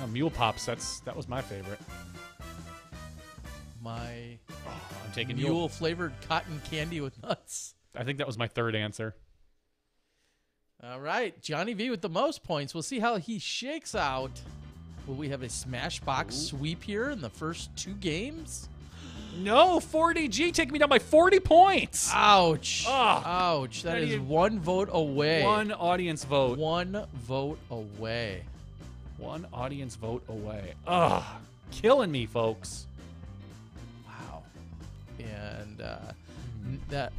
Oh, mule pops, that's that was my favorite. my Oh, I'm taking mule. mule flavored cotton candy with nuts. I think that was my third answer. All right, Johnny V with the most points. We'll see how he shakes out. Will we have a SmashBoxx sweep here in the first two games? No, 4DG take me down by 40 points. Ouch! Ah, Ouch! That how do is you- one vote away. One audience vote. One vote away. One audience vote away. Ugh. Killing me, folks. Wow. And uh, that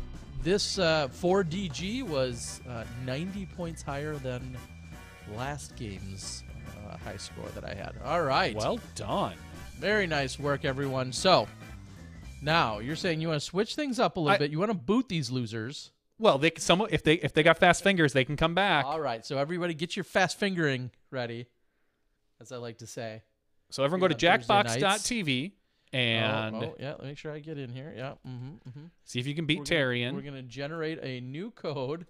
this uh, 4DG was uh, 90 points higher than last game's uh, high score that I had. All right. Well done. Very nice work, everyone. So now you're saying you want to switch things up a little I- bit. You want to boot these losers. Well, they some if they if they got fast fingers, they can come back. All right. So everybody, get your fast fingering ready, as I like to say. So everyone go to jackbox.tv and oh, oh, yeah. Let me make sure I get in here. Yeah. Mm-hmm, mm-hmm. see if you can beat Tarian. We're gonna generate a new code.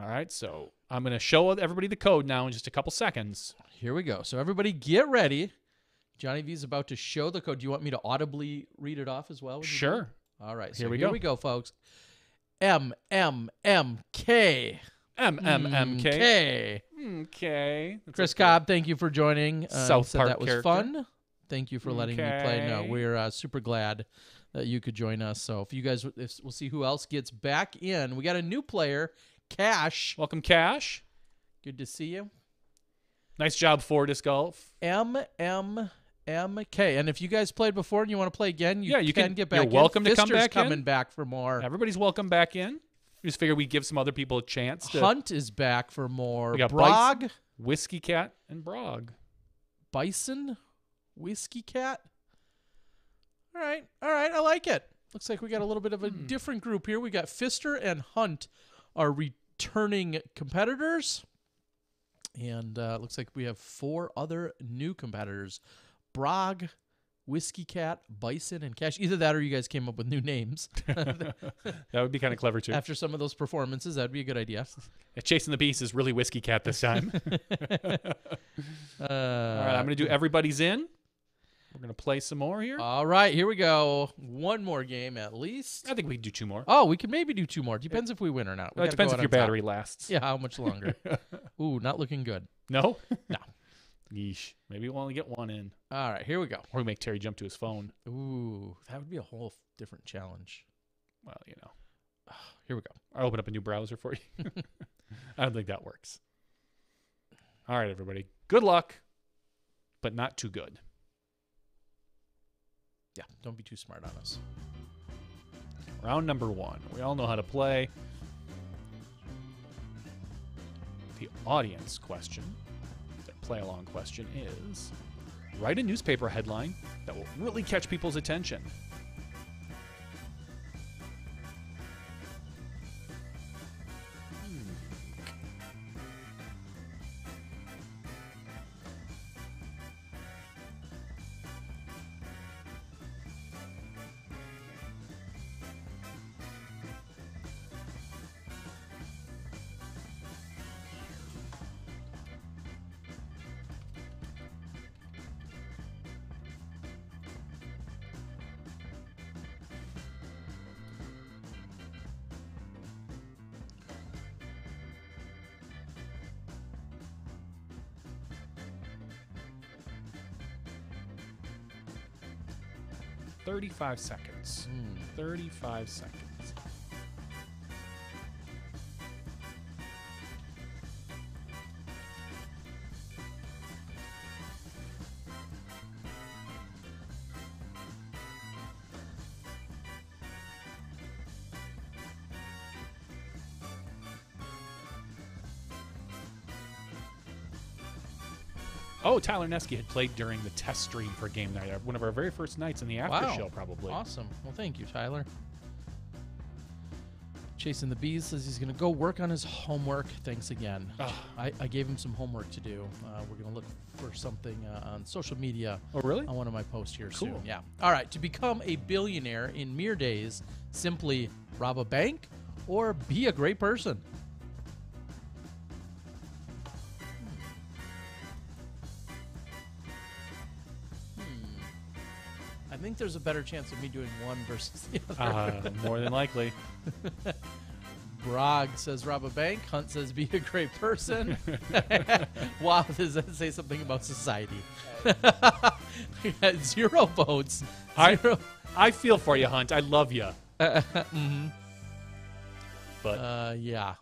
All right, so I'm going to show everybody the code now in just a couple seconds. Here we go. So everybody, get ready. Johnny V is about to show the code. Do you want me to audibly read it off as well? do? Sure. All right. So Here we here go. we go, folks. M M M K. M M M K. Okay. Chris okay. Cobb, thank you for joining. Uh, South Park that was character. fun. Thank you for letting me play. No, we're uh, super glad that you could join us. So if you guys, if, we'll see who else gets back in. We got a new player, Cash. Welcome, Cash. Good to see you. Nice job, Fortis Golf. M M M K. And if you guys played before and you want to play again, you Yeah, you can, can- get back. you're in. welcome to come Fister's back in. coming back for more. Everybody's welcome back in. We just figured we'd give some other people a chance to Hunt is back for more. We got Brog, Whiskey Cat and Brog. Bison, Whiskey Cat. All right, all right, I like it. Looks like we got a little bit of a Hmm. different group here. We got Fister and Hunt are returning competitors, and uh, looks like we have four other new competitors: Brog, Whiskey Cat, Bison, and Cash. Either that, or you guys came up with new names *laughs* *laughs* that would be kind of clever too. after some of those performances. That'd be a good idea. Yeah, Chasing the Beast is really Whiskey Cat this time. Uh, *laughs* All right, I'm going to do everybody's in. We're going to play some more here. All right, here we go. One more game at least. I think we can do two more. Oh, we can maybe do two more. Depends if we win or not. We Well, it depends if your on top. battery lasts. Yeah, how much longer? *laughs* Ooh, not looking good. No? *laughs* No. Yeesh. Maybe we'll only get one in. All right, here we go. Or we make Terry jump to his phone. Ooh, that would be a whole different challenge. Well, you know. *sighs* Here we go. I'll open up a new browser for you. *laughs* I don't think that works. All right, everybody. Good luck, but not too good. Yeah, don't be too smart on us. Round number one. We all know how to play. The audience question, the play along question is write a newspaper headline that will really catch people's attention. 35 seconds. Mm. 35 seconds. Tyler Nesky had played during the test stream for game night, uh, one of our very first nights in the after Wow. show, probably. Awesome. Well, thank you, Tyler. Chasing the Bees says he's going to go work on his homework. Thanks again. I, I gave him some homework to do. Uh, we're going to look for something uh, on social media Oh, really? on one of my posts here Cool. soon. Yeah. All right. To become a billionaire in mere days, simply rob a bank or be a great person. Think there's a better chance of me doing one versus the other. Uh, more than likely. *laughs* Brog says rob a bank. Hunt says be a great person. wow, does that say something about society? *laughs* Zero votes. I- Zero. I feel for you, Hunt. I love you. *laughs* Mhm. But Uh, yeah.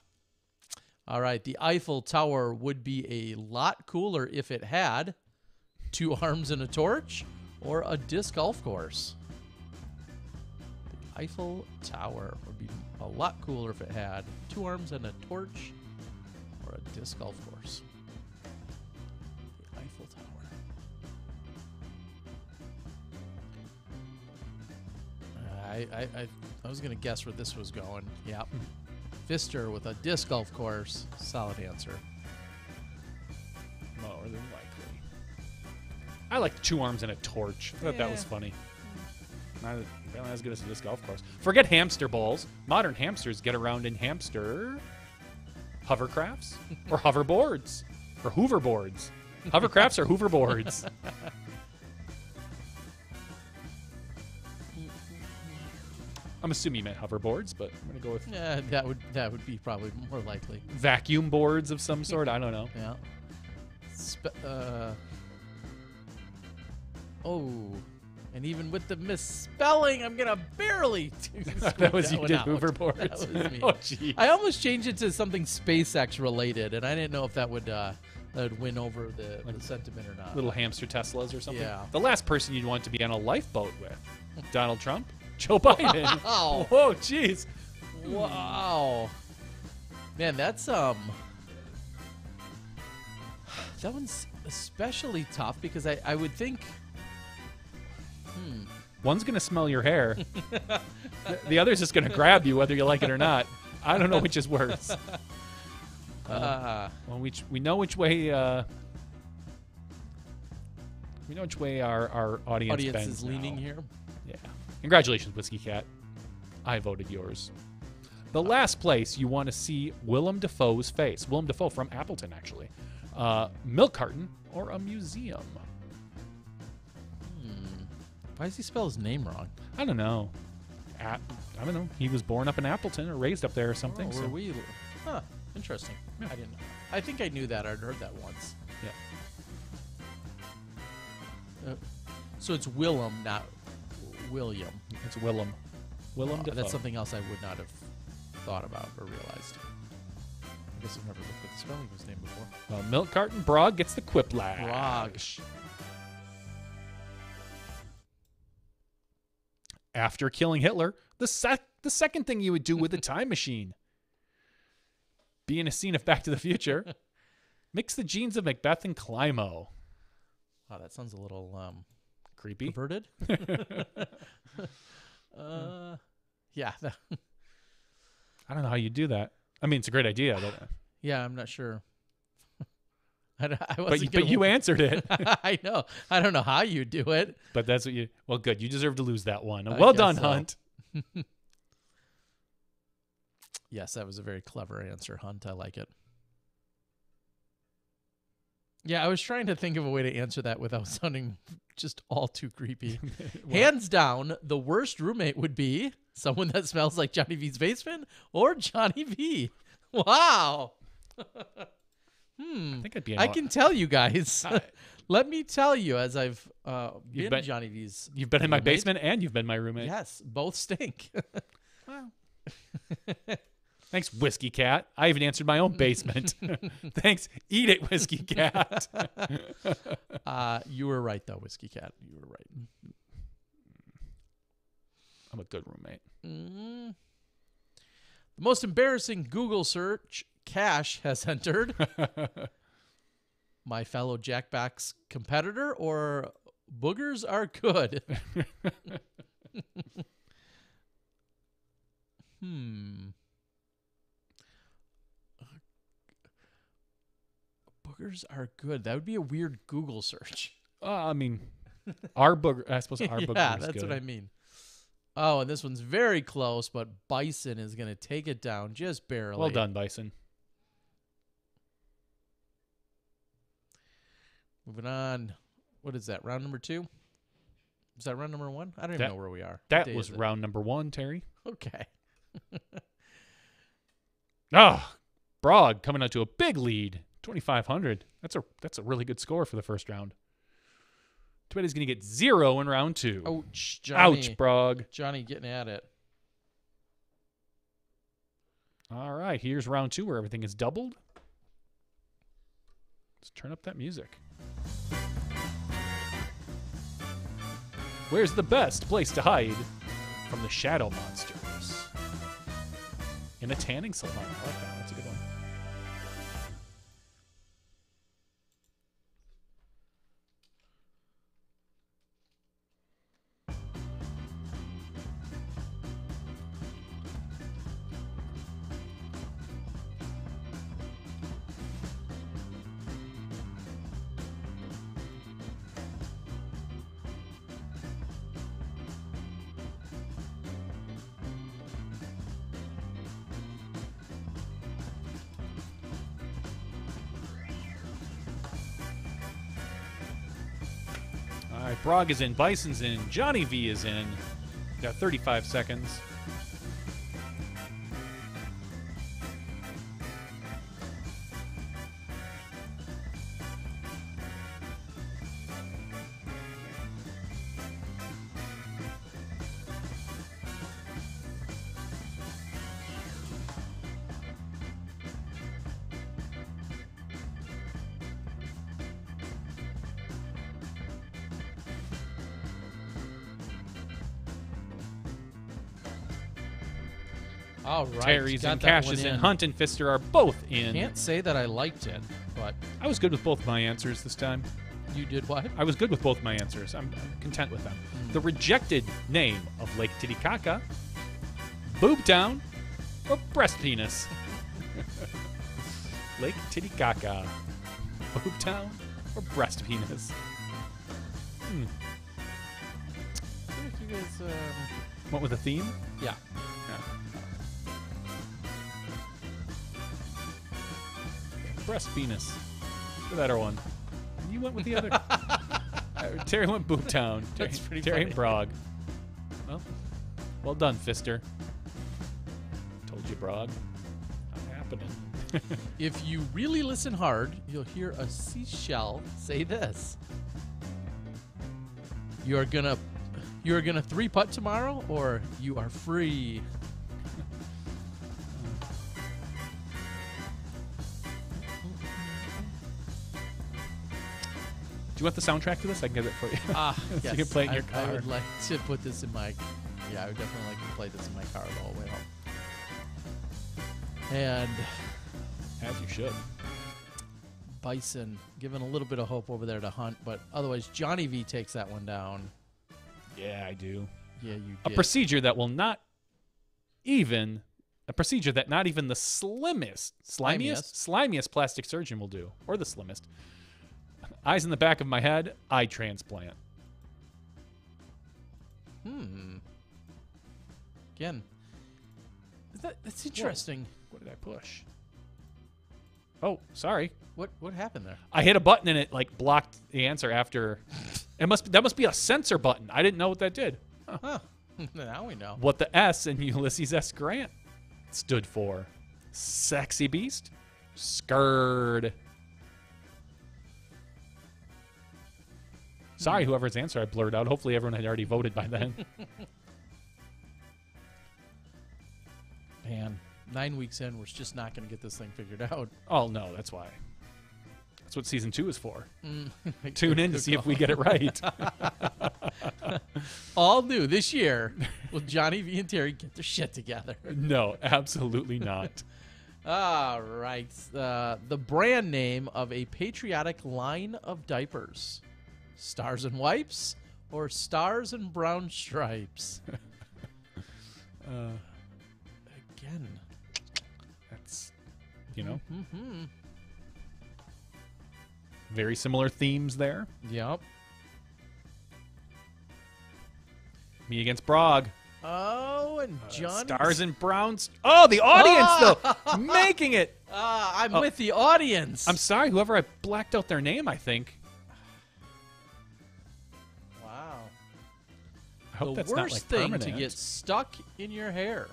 All right. The Eiffel Tower would be a lot cooler if it had two arms and a torch or a disc golf course. The Eiffel Tower would be a lot cooler if it had two arms and a torch or a disc golf course. The Eiffel Tower. I, I, I, I was going to guess where this was going. Yep. Fister with a disc golf course. Solid answer. More than likely. I like two arms and a torch. I thought that was funny. Not apparently as good as a disc golf course. Forget hamster balls. Modern hamsters get around in hamster hovercrafts *laughs* or hoverboards or hooverboards. Hovercrafts or hooverboards. *laughs* I'm assuming you meant hoverboards, but I'm gonna go with Yeah, that would that would be probably more likely. vacuum boards of some sort. I don't know. Yeah. Spe- uh, oh, and even with the misspelling, I'm gonna barely. *laughs* *laughs* that was that you did out. *laughs* That was me. oh, geez. I almost changed it to something SpaceX related, and I didn't know if that would uh, that would win over the, the sentiment or not. little hamster Teslas or something. Yeah. The last person you'd want to be on a lifeboat with, Donald Trump, Joe Biden. Wow. Whoa, jeez. Wow. Man, that's um *sighs* that one's especially tough because I, I would think One's gonna smell your hair. the, the other's just gonna grab you whether you like it or not. I don't know which is worse. uh, *laughs* Well, we we know which way. Uh, we know which way our our audience, audience is leaning now. here. Yeah. Congratulations, Whiskey Cat. I voted yours. The last place you want to see Willem Dafoe's face. Willem Dafoe from Appleton, actually. Uh, milk carton or a museum. Why does he spell his name wrong? I don't know. At, I don't know. He was born up in Appleton or raised up there or something. Oh, so- were we? Huh. Interesting. Yeah. I didn't know. I think I knew that. I'd heard that once. yeah. Uh, so it's Willem, not William. It's Willem. Willem Uh, Dafoe. that's something else I would not have thought about or realized. I guess I've never looked at the spelling of his name before. Well, milk carton Brog gets the quiplash. Brog. After killing Hitler, the sec- the second thing you would do with a *laughs* time machine. Be in a scene of Back to the Future. Mix the genes of McBeth and Climo. Wow, that sounds a little um, Creepy. perverted. *laughs* *laughs* uh, yeah, I don't know how you do that. I mean, it's a great idea, but, yeah. I'm not sure. *laughs* I, I but, you, but you answered it. *laughs* I know. I don't know how you do it. but that's what you. Well, good. You deserve to lose that one. I Well done, so. Hunt. *laughs* Yes, that was a very clever answer, Hunt. I like it. Yeah, I was trying to think of a way to answer that without sounding just all too creepy. Hands down, the worst roommate would be someone that smells like Johnny V's basement or Johnny V. Wow. I think I'd be. I can tell you guys. *laughs* Let me tell you, as I've uh, been been- Johnny V's. You've been in my basement and you've been my roommate. Yes, both stink. *laughs* Wow. Thanks, Whiskey Cat. I even answered my own *laughs* basement. Thanks. Eat it, Whiskey Cat. uh, you were right, though, Whiskey Cat. You were right. I'm a good roommate. Mm. The most embarrassing Google search Cash has *laughs* entered. *laughs* My fellow Jackbox competitor or boogers are good. *laughs* hmm. Boogers are good. That would be a weird Google search. Uh, I mean, our booger. I suppose our booger yeah, that's good. what I mean. Oh, and this one's very close, but Bison is going to take it down just barely. Well done, Bison. Moving on. What is that? Round number two? Is that round number one? I don't even That- know where we are. What That day was is it? round number one, Terry. Okay. Oh, *laughs* Brog coming out to a big lead, 2,500. That's a that's a really good score for the first round. Too bad he's going to get zero in round two. Ouch, Johnny. Ouch, Brog. Johnny getting at it. All right, here's round two where everything is doubled. Let's turn up that music. Where's the best place to hide? from the Shadow Monsters in a tanning salon. I like that. That's a good one. Brog is in, Bison's in, Johnny V is in. Got 35 seconds. All right. Terry's got in, that Cash one is in, in. Hunt and Fister are both in. Can't say that I liked it, but I was good with both my answers this time. you did what? I was good with both my answers. I'm, I'm content with them. Hmm. The rejected name of Lake Titicaca, Boobtown, or Breast Penis? *laughs* Lake Titicaca, Boobtown, or Breast Penis? Hmm. I feel like you guys, um, What with a theme? yeah. Breast Penis. The better one. You went with the other. *laughs* Uh, Terry went Boobtown. Terry, That's pretty Terry funny. Brog. Well, well done, Fister. Told you, Brog. Not happening. *laughs* If you really listen hard, you'll hear a seashell say this. You're gonna you're gonna three putt tomorrow or you are free. Want the soundtrack to this? I can get it for you. Ah, *laughs* So yes. you can play it in your I, I would like to put this in my yeah, I would definitely like to play this in my car the whole way home. And As you should. Bison giving a little bit of hope over there to Hunt, but otherwise Johnny V takes that one down. Yeah, I do. Yeah, you A did. procedure that will not even a procedure that not even the slimmest, slimiest, slimiest plastic surgeon will do, or the slimmest. Eyes in the back of my head, eye transplant. hmm. Again, that, that's interesting. What did I push? Oh, sorry. What what happened there? I hit a button and it like blocked the answer after. *laughs* It must that must be a sensor button. I didn't know what that did. Huh. *laughs* now we know. What the S in *laughs* Ulysses S. Grant stood for? Sexy beast, skird. Sorry, whoever's answer I blurred out. Hopefully, everyone had already voted by then. *laughs* Man, nine weeks in, we're just not going to get this thing figured out. oh no, that's why. That's what season two is for. Mm. *laughs* Tune in to see if we get it right. *laughs* All new this year. Will Johnny V and Terry get their shit together? no, absolutely not. All right. Uh, the brand name of a patriotic line of diapers Stars and Wipes or Stars and Brown Stripes? *laughs* Uh, Again. that's you know hmm very similar themes there. Yep. Me against Brog. Oh, and Uh, John. Stars and Browns. Oh, the audience though, making it. *laughs* Ah, I'm Oh. with the audience. I'm sorry, whoever I blacked out their name. I think. The worst like thing permanent. to get stuck in your hair.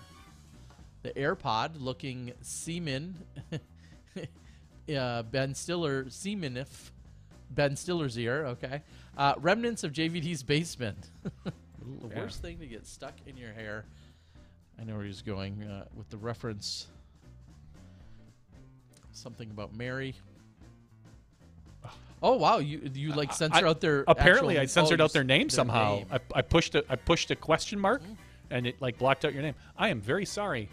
The AirPod looking semen. *laughs* uh, ben Stiller semen if Ben Stiller's ear. Okay. Uh, remnants of JVD's basement. *laughs* the yeah. worst thing to get stuck in your hair. I know where he's going uh, with the reference. Something about Mary. Oh wow! You you like censor I- out their Apparently, I censored oh, out their name their somehow. name. I, I pushed a I pushed a question mark, mm-hmm. and it like blocked out your name. I am very sorry.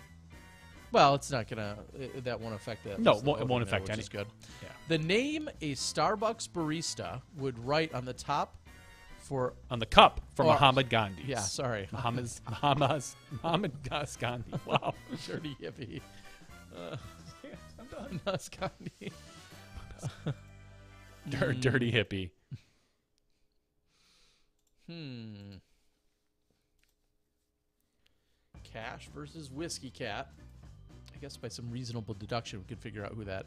Well, it's not gonna. It, that won't affect that. No, it won't- it won't there, affect which any- is good. Yeah. The name a Starbucks barista would write on the top for. On the cup for Oh, Muhammad Gandhi. Yeah, sorry, Muhammad *laughs* Muhammad Muhammad Das Gandhi. Wow. *laughs* dirty hippie. Uh, *laughs* I'm done. Nas Gandhi. Dir- dirty hippie. Hmm. Cash versus Whiskey Cat. I guess by some reasonable deduction, we could figure out who that,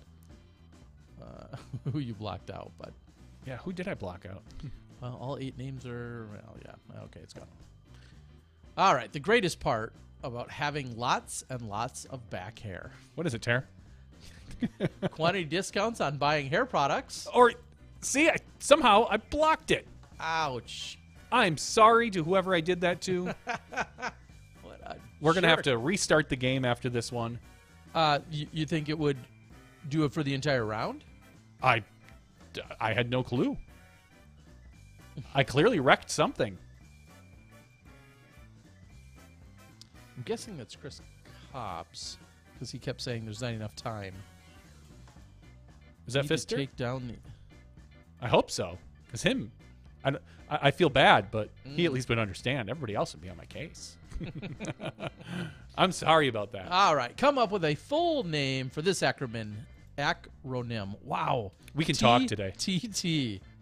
uh, *laughs* who you blocked out. But Yeah, who did I block out? well, all eight names are. Well, yeah. Okay, it's gone. All right. The greatest part about having lots and lots of back hair. What is it, Tara? *laughs* Quantity discounts on buying hair products. Or see, I, somehow I blocked it. Ouch. I'm sorry to whoever I did that to. *laughs* What a We're gonna have jerk. to restart the game after this one. Uh, you, you think it would do it for the entire round? I, I had no clue. I clearly wrecked something. I'm guessing that's Chris Cobb because he kept saying there's not enough time. Is that Fister? Take down the. I hope so. Cause him, I, I feel bad, but he at Mm. least would understand. Everybody else would be on my case. *laughs* I'm sorry about that. All right, come up with a full name for this acronym. Acronym. Wow. We can talk today. TT. *laughs*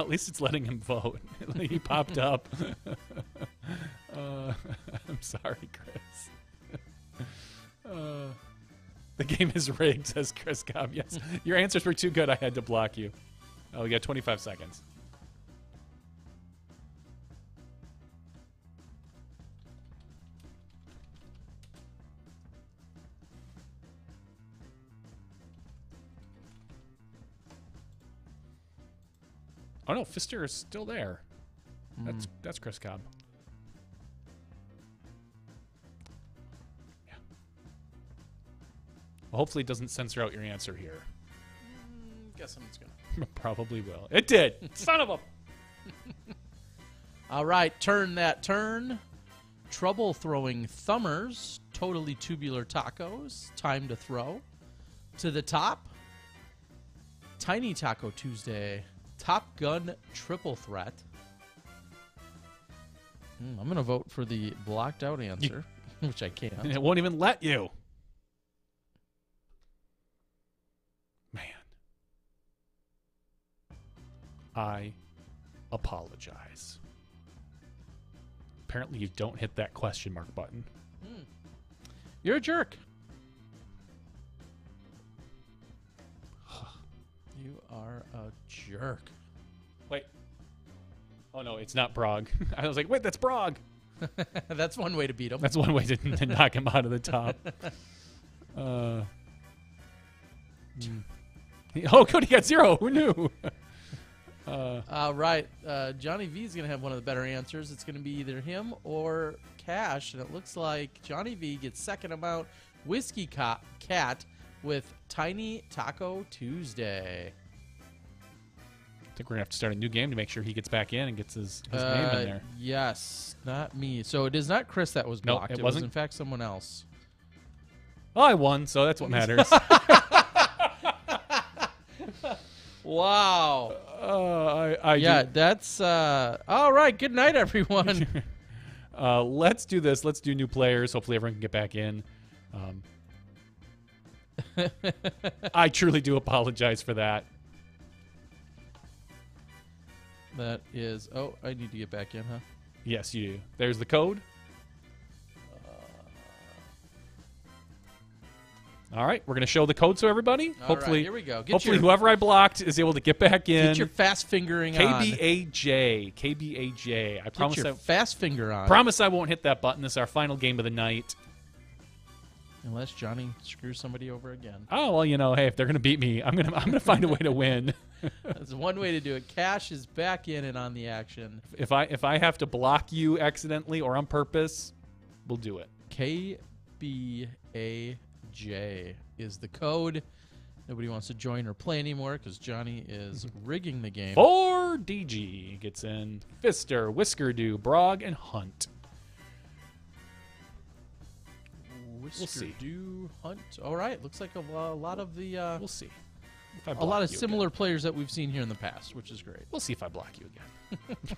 Well, at least it's letting him vote. *laughs* he popped *laughs* up. *laughs* uh, I'm sorry, Chris. Uh, the game is rigged, says Chris Cobb. Yes, your answers were too good. I had to block you. Oh, we got 25 seconds. Oh no, Fister is still there. Hmm. That's that's Chris Cobb. Yeah. Well, hopefully, it doesn't censor out your answer here. Mm, Guessing it's gonna. *laughs* Probably will. It did. *laughs* Son of a. All right, turn that turn. Trouble throwing thumbers. Totally tubular tacos. Time to throw. To the top. Tiny Taco Tuesday. Top Gun Triple Threat. Hmm, I'm going to vote for the blocked out answer, *laughs* which I can't. And *laughs* it won't even let you. Man. I apologize. Apparently, you don't hit that question mark button. You're a jerk. You are a jerk. Wait. Oh, no, it's not Brog. *laughs* I was like, wait, that's Brog. *laughs* That's one way to beat him. That's one way to, to *laughs* knock him out of the top. Uh, mm. Oh, Cody got zero. Who knew? Uh, All right. Uh, Johnny V is going to have one of the better answers. It's going to be either him or Cash. And it looks like Johnny V gets second amount Whiskey Cat with Tiny Taco Tuesday. I think we're gonna have to start a new game to make sure he gets back in and gets his, his name Uh, in there. Yes, not me. So it is not Chris that was Nope, blocked. it it was, wasn't. in fact, someone else. Oh, I won, so that's what matters. *laughs* Wow. uh, I, I yeah, do- that's. Uh, all right. Good night, everyone. *laughs* uh, let's do this. Let's do new players. Hopefully, everyone can get back in. Um, I truly do apologize for that. that is. Oh, I need to get back in, huh? Yes, you do. There's the code. Uh, All right, we're gonna show the code to everybody. All right, hopefully, here we go. Get hopefully, your- whoever I blocked is able to get back in. Get your fast fingering on. KBAJ, KBAJ. I Get promise. your I fast finger on. promise I won't hit that button. This is our final game of the night. Unless Johnny screws somebody over again. Oh well, you know, hey, if they're gonna beat me, I'm gonna I'm gonna find a way to win. *laughs* *laughs* That's one way to do it. Cash is back in and on the action. If I if I have to block you accidentally or on purpose, we'll do it. KBAJ is the code. Nobody wants to join or play anymore because Johnny is *laughs* rigging the game. Four DG gets in. Fister, Whisker Do, Brog, and Hunt. Whisker we'll see. Do Hunt. All right, looks like a, lo- lot of the uh, We'll see. If I a lot of similar again. players that we've seen here in the past, which is great. We'll see if I block you again.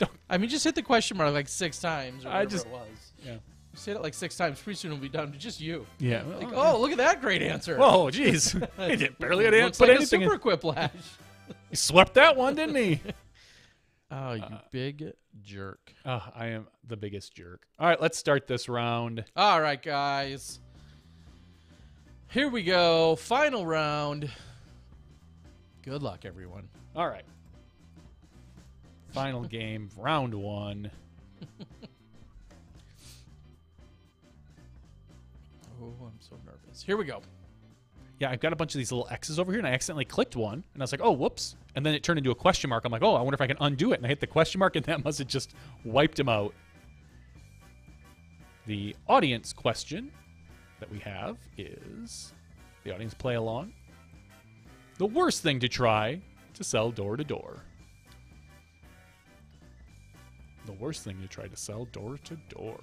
*laughs* I mean, just hit the question mark like six times. Or I just- it was. Yeah. Just hit it like six times. Pretty soon it'll be done to just you. Yeah. Like, oh, look at that great answer. Whoa, jeez. *laughs* he did, barely had to put like a anything in. super quiplash. He swept that one, didn't he? *laughs* Oh, you Uh, big jerk. oh, I am the biggest jerk. All right, let's start this round. All right, guys. Here we go. Final round. Good luck, everyone. All right. Final game, *laughs* round one. Oh, I'm so nervous. Here we go. Yeah, I've got a bunch of these little X's over here, and I accidentally clicked one, and I was like, oh, whoops. And then it turned into a question mark. I'm like, oh, I wonder if I can undo it. And I hit the question mark, and that *laughs* must have just wiped him out. The audience question that we have is the audience play along. The worst thing to try to sell door to door. The worst thing to try to sell door to door.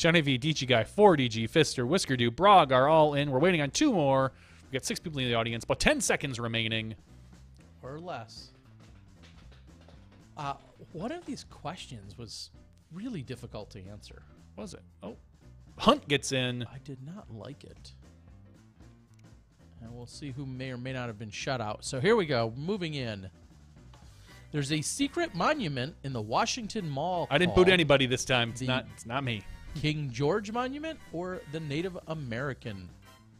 Johnny V, DG Guy, 4DG, Fister, Whisker Do, Brog are all in. We're waiting on two more. We got six people in the audience, but 10 seconds remaining. or less. Uh, one of these questions was really difficult to answer. Was it? Oh. Hunt gets in. I did not like it. And we'll see who may or may not have been shut out. So here we go. Moving in. There's a secret monument in the Washington Mall. I didn't boot anybody this time. It's not it's not me. King George Monument or the Native American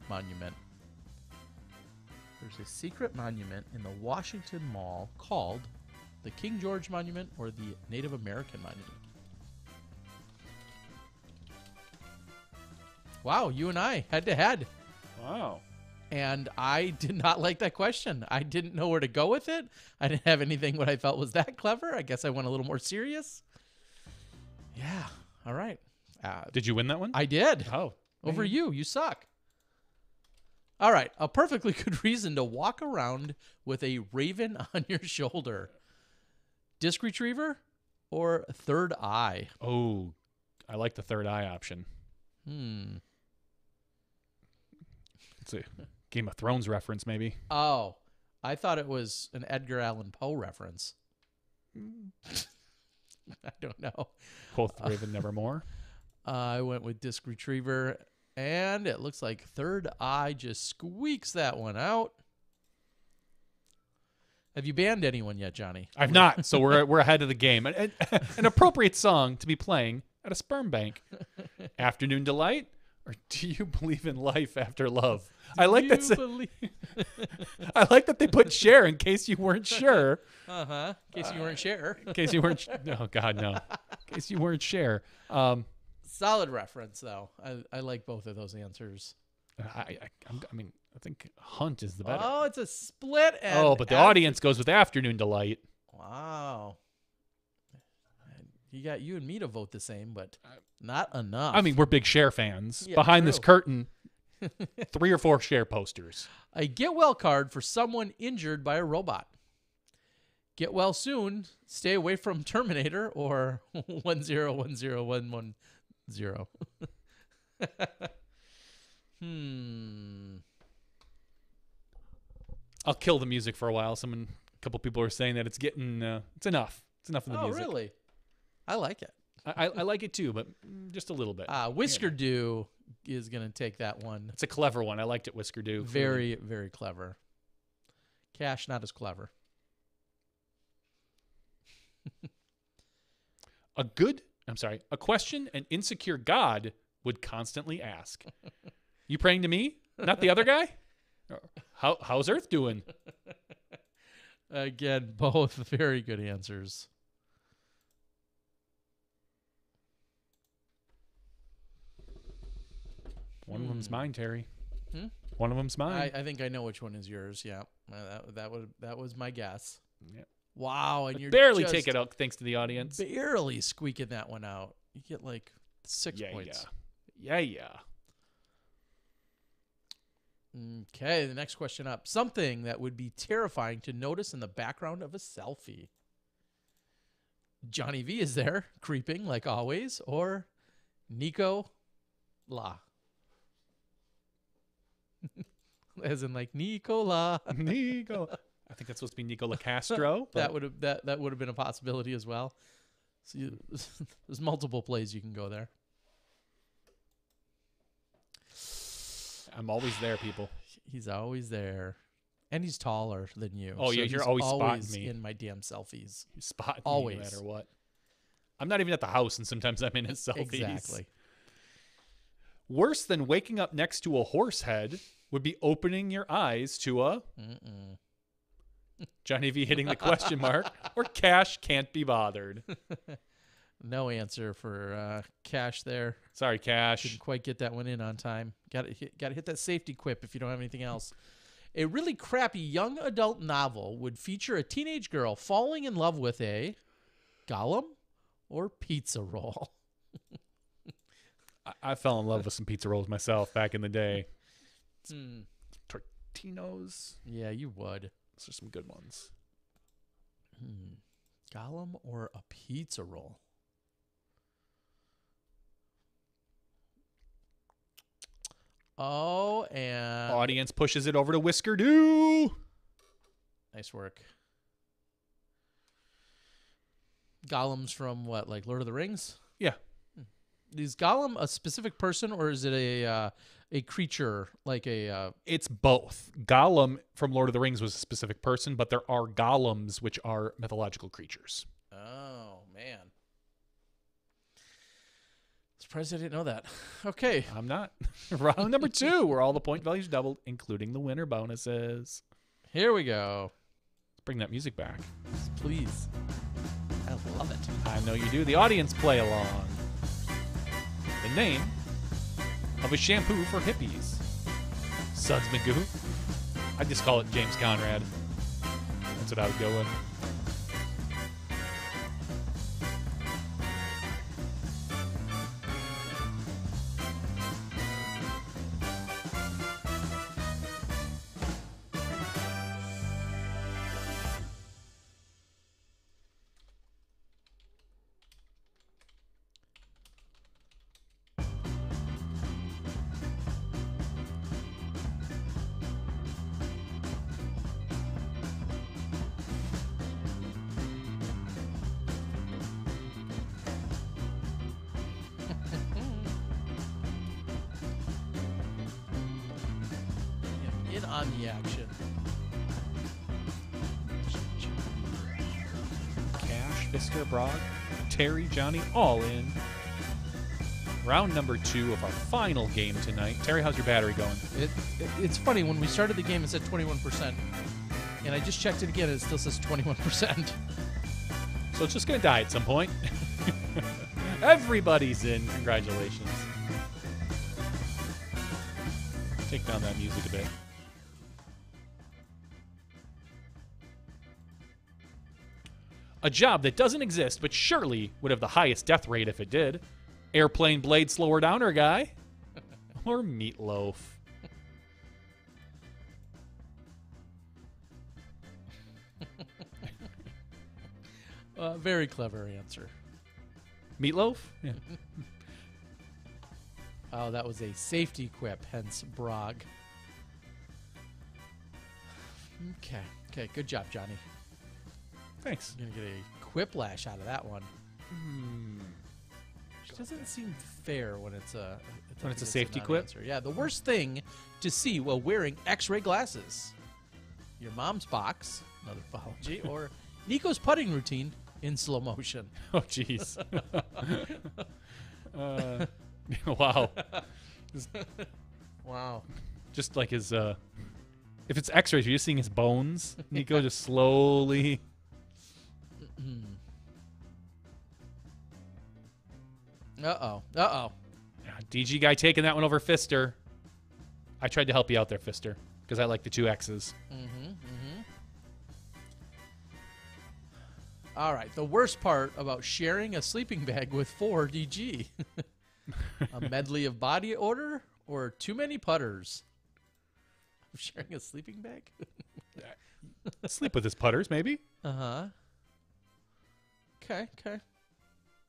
Monument. There's a secret monument in the Washington Mall called the King George Monument or the Native American Monument. Wow, you and I head to head. Wow. And I *laughs* did not like that question. I didn't know where to go with it. I didn't have anything what I felt was that clever. I guess I went a little more serious. Yeah. All right. Uh, Did you win that one? I did. oh. Over man. you. You suck. All right. A perfectly *laughs* good reason to walk around with a raven *laughs* on your shoulder. Disc retriever or third eye? Oh. I like the third eye option. Hmm. It's a Game of Thrones reference, maybe. Oh, I thought it was an Edgar Allan Poe reference. *laughs* I don't know. Quoth Raven Nevermore. Uh, I went with disc retriever, and it looks like third eye just squeaks that one out. Have you banned anyone yet, Johnny? I've not, so we're we're ahead of the game. An, an- appropriate song to be playing at a sperm bank. *laughs* Afternoon delight, or do you believe in life after love? I like that. Believe- *laughs* I like that they put Cher in case you weren't sure. Uh-huh. In case you weren't sure. In case you weren't. sh- No, God, no. In case you weren't share. Um, Solid reference, though. I, I like both of those answers. Uh, I, I, I'm, I mean, I think Hunt is the better. Oh, it's a split. And oh, but the after- audience goes with afternoon delight. Wow. You got you and me to vote the same, but not enough. I mean, we're big Cher fans. Yeah, Behind this curtain, *laughs* Three or four Cher posters. A get well card for someone injured by a robot. Get well soon. Stay away from Terminator or *laughs* one zero one zero one one zero. *laughs* hmm. I'll kill the music for a while. Someone, a couple people are saying that it's getting, uh, it's enough. It's enough of the Oh, music. really? I like it. I, I, I like it too, but just a little bit. Uh, Whisker Do is going to take that one. it's a clever one. I liked it, Whisker Do. Very, very clever. Cash, not as clever. A good, I'm sorry, a question an insecure God would constantly ask. *laughs* you praying to me, not the other guy? *laughs* How, how's Earth doing? Again, both very good answers. One of them's mine, Terry. Hmm? One of them's mine. I think I know which one is yours. Yeah, Uh, that that was that was my guess. Yep. Wow, and you're Barely it out thanks to the audience. Barely squeaking that one out. You get like six Yeah, points. yeah. Yeah, yeah. Okay, the next question up. Something that would be terrifying to notice in the background of a selfie. Johnny V is there, *laughs* creeping like always, or Nico La. *laughs* As in like Nicola. Nico. *laughs* I think that's supposed to be Nicola *laughs* Castro. that would have that that would have been a possibility as well. So you, *laughs* there's multiple plays you can go there. I'm always there, people. He's always there, and he's taller than you. Oh, yeah, you're always spotting me. in my damn selfies. You spot me Always. no matter what. I'm not even at the house, and sometimes I'm in his selfies. Exactly. Worse than waking up next to a horse head would be opening your eyes to a Mm-mm. Johnny V hitting the question mark or Cash can't be bothered. *laughs* No answer for uh, Cash there. Sorry, Cash. Didn't quite get that one in on time. Got to hit, got to hit that safety quip if you don't have anything else. A really crappy young adult novel would feature a teenage girl falling in love with a golem or pizza roll. *laughs* I, I fell in love with some pizza rolls myself back in the day. Hmm. Totino's. Yeah, you would. Those are some good ones. Hmm. Golem or a pizza roll? Oh, and Audience pushes it over to Whisker Do. nice work. Golems from what, like Lord of the Rings? Yeah. Is Gollum a specific person or is it a uh, a creature like a? Uh, It's both. Gollum from Lord of the Rings was a specific person, but there are golems, which are mythological creatures. oh man, surprised I didn't know that. *laughs* Okay, I'm not. *laughs* Round number two, where all the point values doubled, including the winner bonuses. here we go. Let's bring that music back. Please, I love it. I know you do. The audience play along. The name of a shampoo for hippies. Suds Magoo. I just call it James Conrad. That's what I would go with. Johnny, all in. Round number two of our final game tonight. Terry, how's your battery going? It, it it's funny when we started the game it said 21%. And I just checked it again and it still says 21%. So it's just going to die at some point. *laughs* Everybody's in. Congratulations. Take down that music a bit. a job that doesn't exist but surely would have the highest death rate if it did. Airplane Blade Slower Downer Guy *laughs* or Meatloaf. *laughs* uh, very clever answer. Meatloaf? Yeah. *laughs* oh, that was a safety quip, hence Brog. *sighs* Okay. Okay. Good job, Johnny. Thanks. I'm gonna get a quiplash out of that one. Which doesn't seem fair when it's a When it's a safety quip? non-answer. Yeah, the worst thing to see while wearing X-ray glasses: your mom's box, another apology, or Nico's putting routine in slow motion. Oh, jeez. *laughs* *laughs* uh, *laughs* wow. Wow. Just like his, uh, if it's x-rays, you're just seeing his bones. Nico just slowly. Uh oh. Uh oh. Yeah, DG guy taking that one over Fister. I tried to help you out there, Fister, because I like the two X's. Mhm. Mhm. All right. The worst part about sharing a sleeping bag with 4DG *laughs* a medley of body odor or too many putters? Sharing a sleeping bag? *laughs* Sleep with his putters, maybe. Uh huh. Okay. Okay.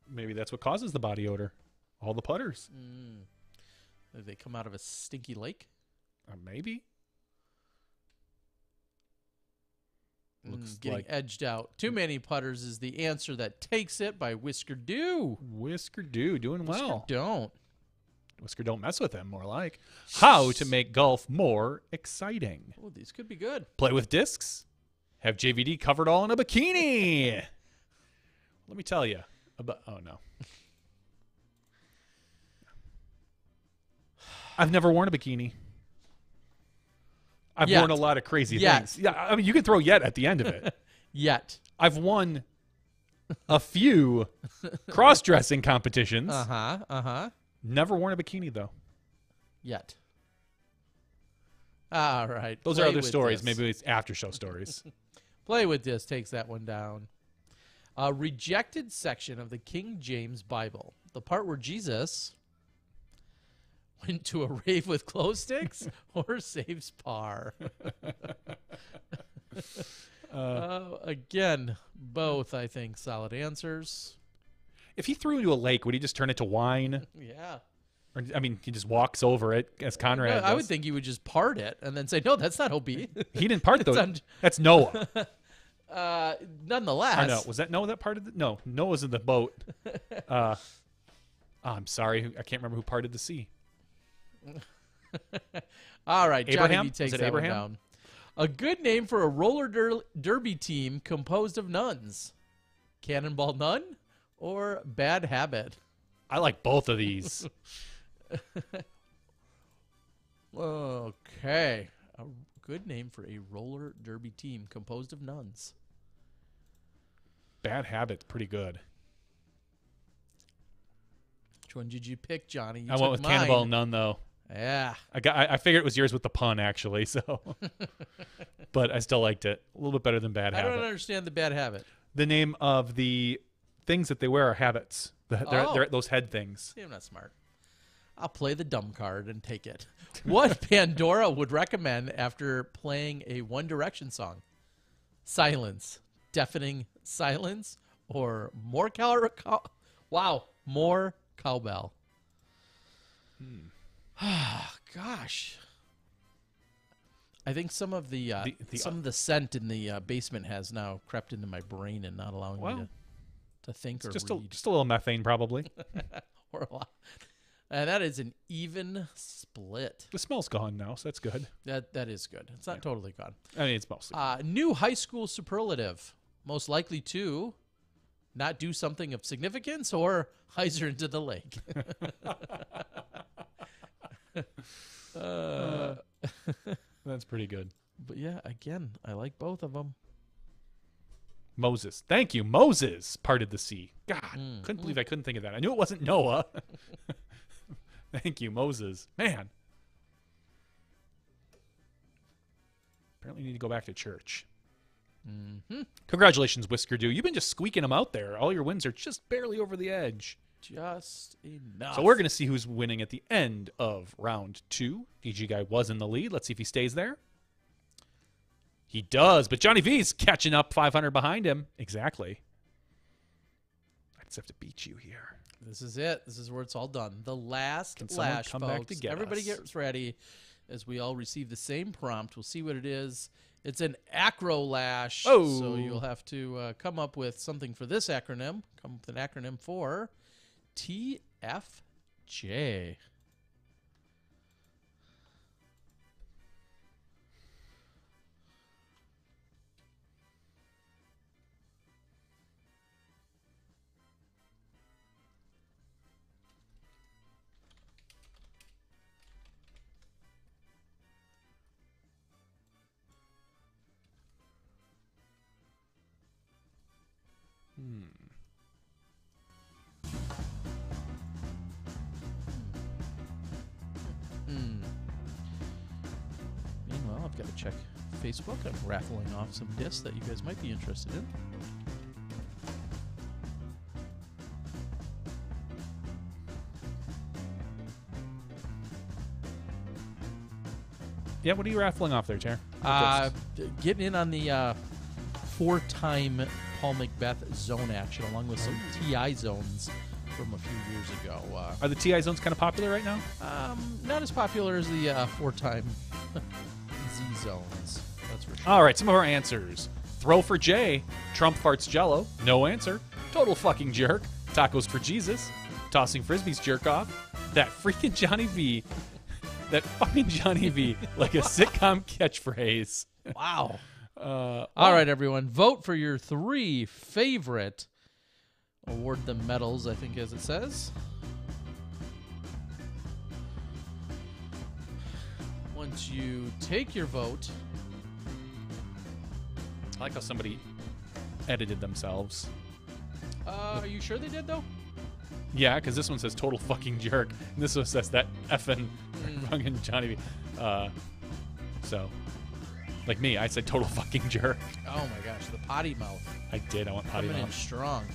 Maybe that's what causes the body odor. All the putters. Did they come out of a stinky lake? Uh, maybe. Looks Mm, getting like edged out. Too many putters is the answer that takes it by Whisker Do. Whisker Do doing well. Don't. Whisker don't mess with him, more like. How to make golf more exciting. Oh, these could be good. Play with discs. Have JVD covered all in a bikini. *laughs* Let me tell you about. Oh no. I've never worn a bikini. I've Yet. worn a lot of crazy Yet. things. Yeah, I mean you can throw yet at the end of it. *laughs* Yet. I've won a few cross-dressing competitions. Uh huh. Uh huh. Never worn a bikini though. Yet. All right. Those play are other stories. this. Maybe it's after show stories. *laughs* Play with this takes that one down. A rejected section of the King James Bible. The part where Jesus went to a rave with glow sticks *laughs* or saves par. *laughs* Uh, again, both, I think, solid answers. if he threw into a lake, would he just turn it to wine? *laughs* Yeah. Or I mean, he just walks over it as Conrad. I would think he would just part it and then say, no, that's not OB. he didn't part those. That's Noah. Uh, nonetheless. I know. Was that Noah that parted? The, no, Noah's in the boat. *laughs* Uh, I'm sorry, I can't remember who parted the sea. *laughs* All right, Johnny Abraham? B takes that Abraham? one down. A good name for a roller der- derby team composed of nuns. Cannonball Nun or Bad Habit? I like both of these. *laughs* Okay. Good name for a roller derby team composed of nuns. Bad habits, pretty good. Which one did you pick, Johnny? You I went with mine. Cannonball None though. Yeah. I got. I, I figured it was yours with the pun actually. So, *laughs* but I still liked it a little bit better than Bad Habit. I don't understand the bad habit. The name of the things that they wear are habits. The, they're, Oh. they're those head things. See, I'm not smart. I'll play the dumb card and take it. *laughs* What *laughs* Pandora would recommend after playing a One Direction song? Silence, deafening silence, or more cow? cow wow, more cowbell. *sighs* Gosh, I think some of the, uh, The- the- some of the scent in the uh, basement has now crept into my brain and not allowing Well, me to, to think or Just a, just a little methane probably. *laughs* or a lot. And that is an even split. the smell's gone now, so that's good. That that is good. It's not totally gone. I mean, it's mostly. Uh, new high school superlative, most likely to not do something of significance or Heiser into the lake. *laughs* uh, *laughs* that's pretty good. but yeah, again, I like both of them. Moses. Thank you. Moses parted the sea. God, Mm. couldn't believe I couldn't think of that. I knew it wasn't Noah. *laughs* Thank you, Moses. Man. Apparently, you need to go back to church. Mm-hmm. Congratulations, Whisker Do. You've been just squeaking them out there. All your wins are just barely over the edge. Just enough. So we're going to see who's winning at the end of round two. DG Guy was in the lead. Let's see if he stays there. He does, but Johnny V's catching up 500 behind him. Exactly. I just have to beat you here. This is it. This is where it's all done. The last Can lash, come folks. back to get Everybody us? gets ready as we all receive the same prompt. We'll see what it is. It's an acro lash. Oh. So you'll have to uh, come up with something for this acronym. Come up with an acronym for TFJ. I've got to check Facebook. I'm raffling off some discs that you guys might be interested in. Yeah, what are you raffling off there, Chair? Uh, getting in on the uh, four-time Paul McBeth zone action, along with some TI zones from a few years ago. Uh, Are the TI zones kind of popular right now? um, not as popular as the uh, four-time *laughs* zones. That's for sure. All right, some of our answers. Throw for Jay. Trump farts jello. No answer. Total fucking jerk. Tacos for Jesus. Tossing frisbees jerk off. That freaking Johnny V. That fucking Johnny V. Like a *laughs* sitcom catchphrase. Wow. *laughs* Uh, All right, everyone, vote for your three favorite. Award them medals, I think, as it says. Once you take your vote, I like how somebody edited themselves. uh, are you sure they did though? Yeah, because this one says total fucking jerk. And this one says that effing *laughs* fucking Johnny V. Uh, so, like me, I said total fucking jerk. Oh my gosh, the potty mouth I did. I want potty coming in mouth. strong.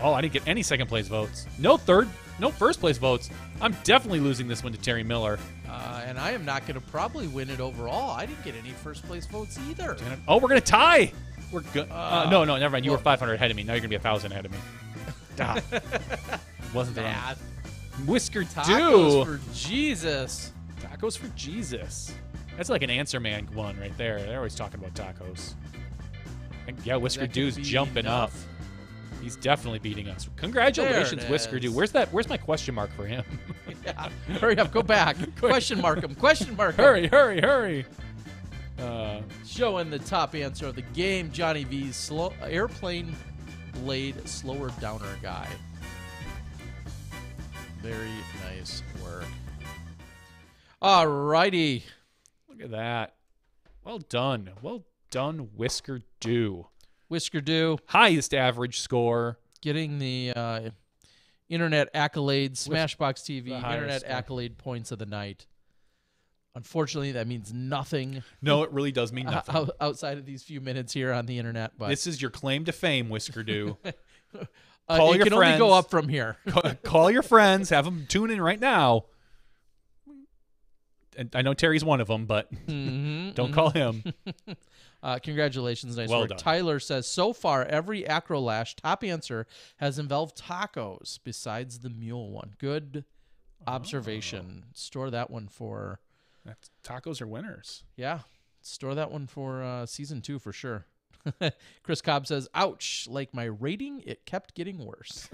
Oh, I didn't get any second place votes. No third, no first place votes. I'm definitely losing this one to Terry Miller. Uh, and I am not going to probably win it overall. I didn't get any first place votes either. Oh, we're gonna tie. We're good. Uh, Uh, no, no, never mind. You were 500 ahead of me. Now you're gonna be a thousand ahead of me. *laughs* Wasn't that Whisker Tacos do for Jesus. tacos for Jesus? That's like an answer man one right there. They're always talking about tacos. And yeah, Whisker That could Do's be jumping enough. up. He's definitely beating us. Congratulations, Whisker is. Where's that? Where's my question mark for him? *laughs* Yeah. *laughs* Hurry up, go back. *laughs* Question mark him. Question mark him. hurry, hurry, hurry. Uh, Showing the top answer of the game, Johnny V's slow airplane blade slower downer guy. Very nice work. All righty. look at that. Well done. Well done, Whisker Do. Whisker Do Highest average score. getting the uh, internet accolade, SmashBoxx TV, internet accolade points of the night. Unfortunately, that means nothing No, it really does mean *laughs* nothing. out- outside of these few minutes here on the internet. But This is your claim to fame, Whisker Do. *laughs* uh, call it your can only go friends. up from here. *laughs* Ca- Call your friends. Have them tune in right now. And I know Terry's one of them, but Mhm, don't mhm. call him. Uh, congratulations, nice Well work. done. Tyler says so far every acrolash top answer has involved tacos besides the mule one. Good observation. Store that one for That's, tacos are winners. yeah. Store that one for uh, season two for sure. *laughs* Chris Cobb says, "Ouch! Like my rating, it kept getting worse."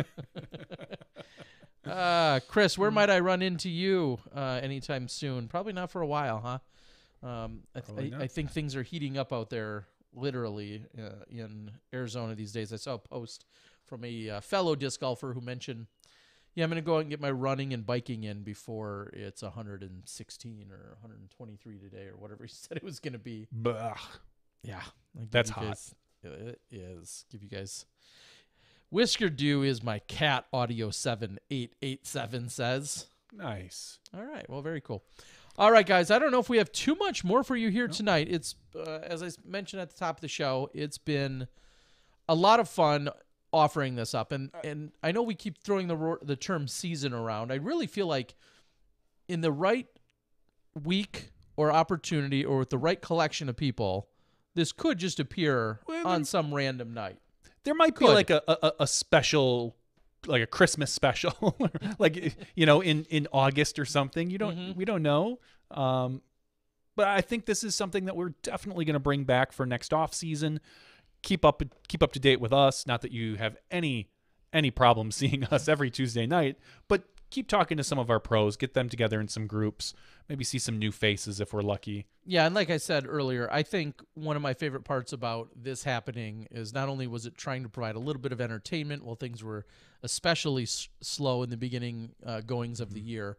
*laughs* uh, Chris, where might I run into you uh, anytime soon? Probably not for a while, huh? Um, I, th- I. I think things are heating up out there, literally uh, in Arizona these days. I saw a post from a uh, fellow disc golfer who mentioned, "Yeah, I'm going to go out and get my running and biking in before it's 116 or 123 today or whatever *laughs* he said it was going to be." Bah. Yeah, I'll That's hot. guys- It is. Give you guys. Whisker Dew is my cat. Audio seven eight eight seven says. Nice. All right. Well, very cool. All right, guys. I don't know if we have too much more for you here tonight. It's uh, as I mentioned at the top of the show. It's been a lot of fun offering this up, and and I know we keep throwing the ro- the term season around. I really feel like in the right week or opportunity, or with the right collection of people, this could just appear Well, on some random night. there might be like a, a a special like a Christmas special *laughs* like you know in in August or something. You don't Mhm. we don't know. Um but I think this is something that we're definitely going to bring back for next off season. Keep up keep up to date with us. Not that you have any any problem *laughs* seeing us every Tuesday night, but keep talking to some of our pros, get them together in some groups, maybe see some new faces if we're lucky. Yeah, and like I said earlier, I think one of my favorite parts about this happening is not only was it trying to provide a little bit of entertainment while things were especially s- slow in the beginning uh, goings of the year,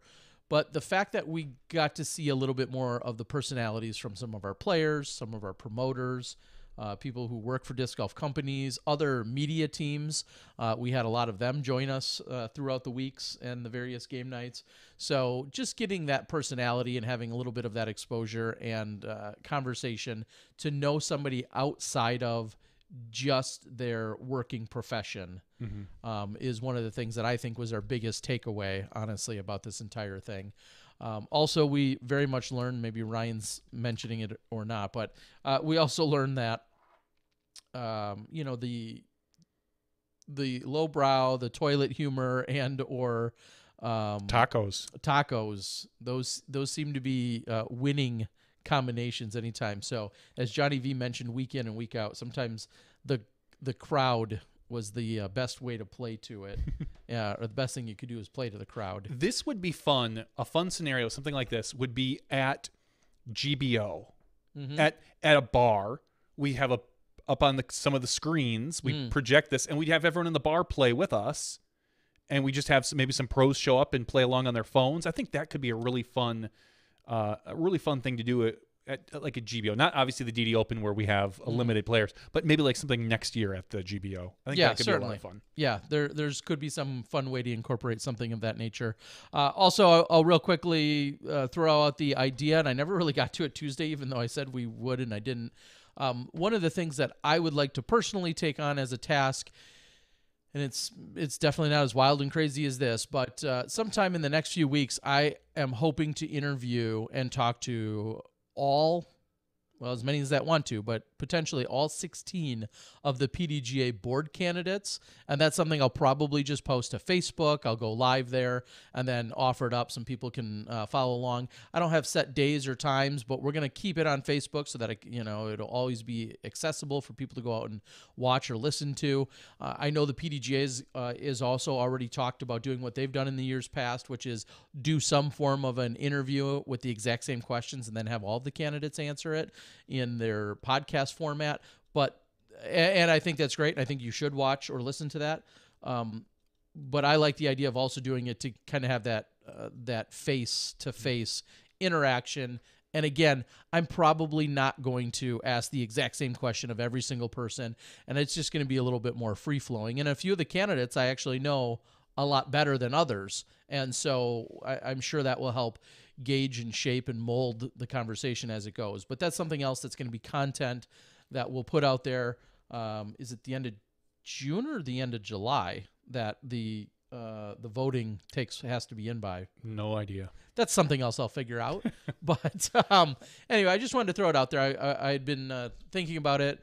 but the fact that we got to see a little bit more of the personalities from some of our players, some of our promoters. Uh, people who work for disc golf companies, other media teams. Uh, we had a lot of them join us uh, throughout the weeks and the various game nights. So just getting that personality and having a little bit of that exposure and uh, conversation to know somebody outside of just their working profession um, is one of the things that I think was our biggest takeaway, honestly, about this entire thing. Um, also, we very much learned, maybe Ryan's mentioning it or not, but uh, we also learned that, um, you know, the the lowbrow, the toilet humor, and or um, Tacos. tacos those those seem to be uh, winning combinations anytime so as johnny v mentioned week in and week out sometimes the the crowd was the uh, best way to play to it *laughs* yeah or the best thing you could do is play to the crowd This would be fun. A fun scenario, something like this, would be at GBO, Mhm. at at a bar. We have a up on the some of the screens. We Mm. project this, and we'd have everyone in the bar play with us, and we just have some, maybe some pros show up and play along on their phones. I think that could be a really fun, uh, a really fun thing to do at, at, like a GBO. Not obviously the DD Open where we have a limited players, but maybe like something next year at the GBO. I think. Yeah, that could be a certainly. lot of fun. yeah there there's could be some fun way to incorporate something of that nature uh, also I'll, I'll real quickly uh, throw out the idea and i never really got to it tuesday even though i said we would and i didn't um, one of the things that i would like to personally take on as a task and it's it's definitely not as wild and crazy as this but uh, sometime in the next few weeks i am hoping to interview and talk to all well, as many as that want to, but potentially all 16 of the PDGA board candidates. And that's something I'll probably just post to Facebook. I'll go live there and then offer it up. Some people can uh, follow along. I don't have set days or times, but we're going to keep it on Facebook so that, it, you know, it'll always be accessible for people to go out and watch or listen to. Uh, I know the PDGA is, uh, is also already talked about doing what they've done in the years past, which is do some form of an interview with the exact same questions and then have all the candidates answer it in their podcast format. But and I think that's great. I think you should watch or listen to that. Um, but I like the idea of also doing it to kind of have that uh, that face to face interaction. And again, I'm probably not going to ask the exact same question of every single person, and it's just going to be a little bit more free flowing. And a few of the candidates I actually know a lot better than others, and so I, I'm sure that will help gauge and shape and mold the conversation as it goes. But that's something else that's going to be content that we'll put out there. Um, is it the end of June or the end of July that the uh, the voting takes has to be in by? No idea. That's something else I'll figure out. *laughs* but um, anyway, I just wanted to throw it out there. I, I, I had been uh, thinking about it,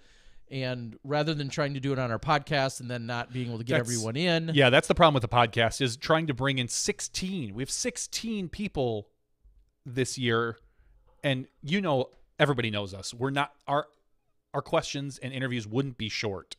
and rather than trying to do it on our podcast and then not being able to get That's- everyone in, Yeah, that's the problem with the podcast is trying to bring in 16. We have 16 people this year and you know everybody knows us. We're not our our questions and interviews wouldn't be short.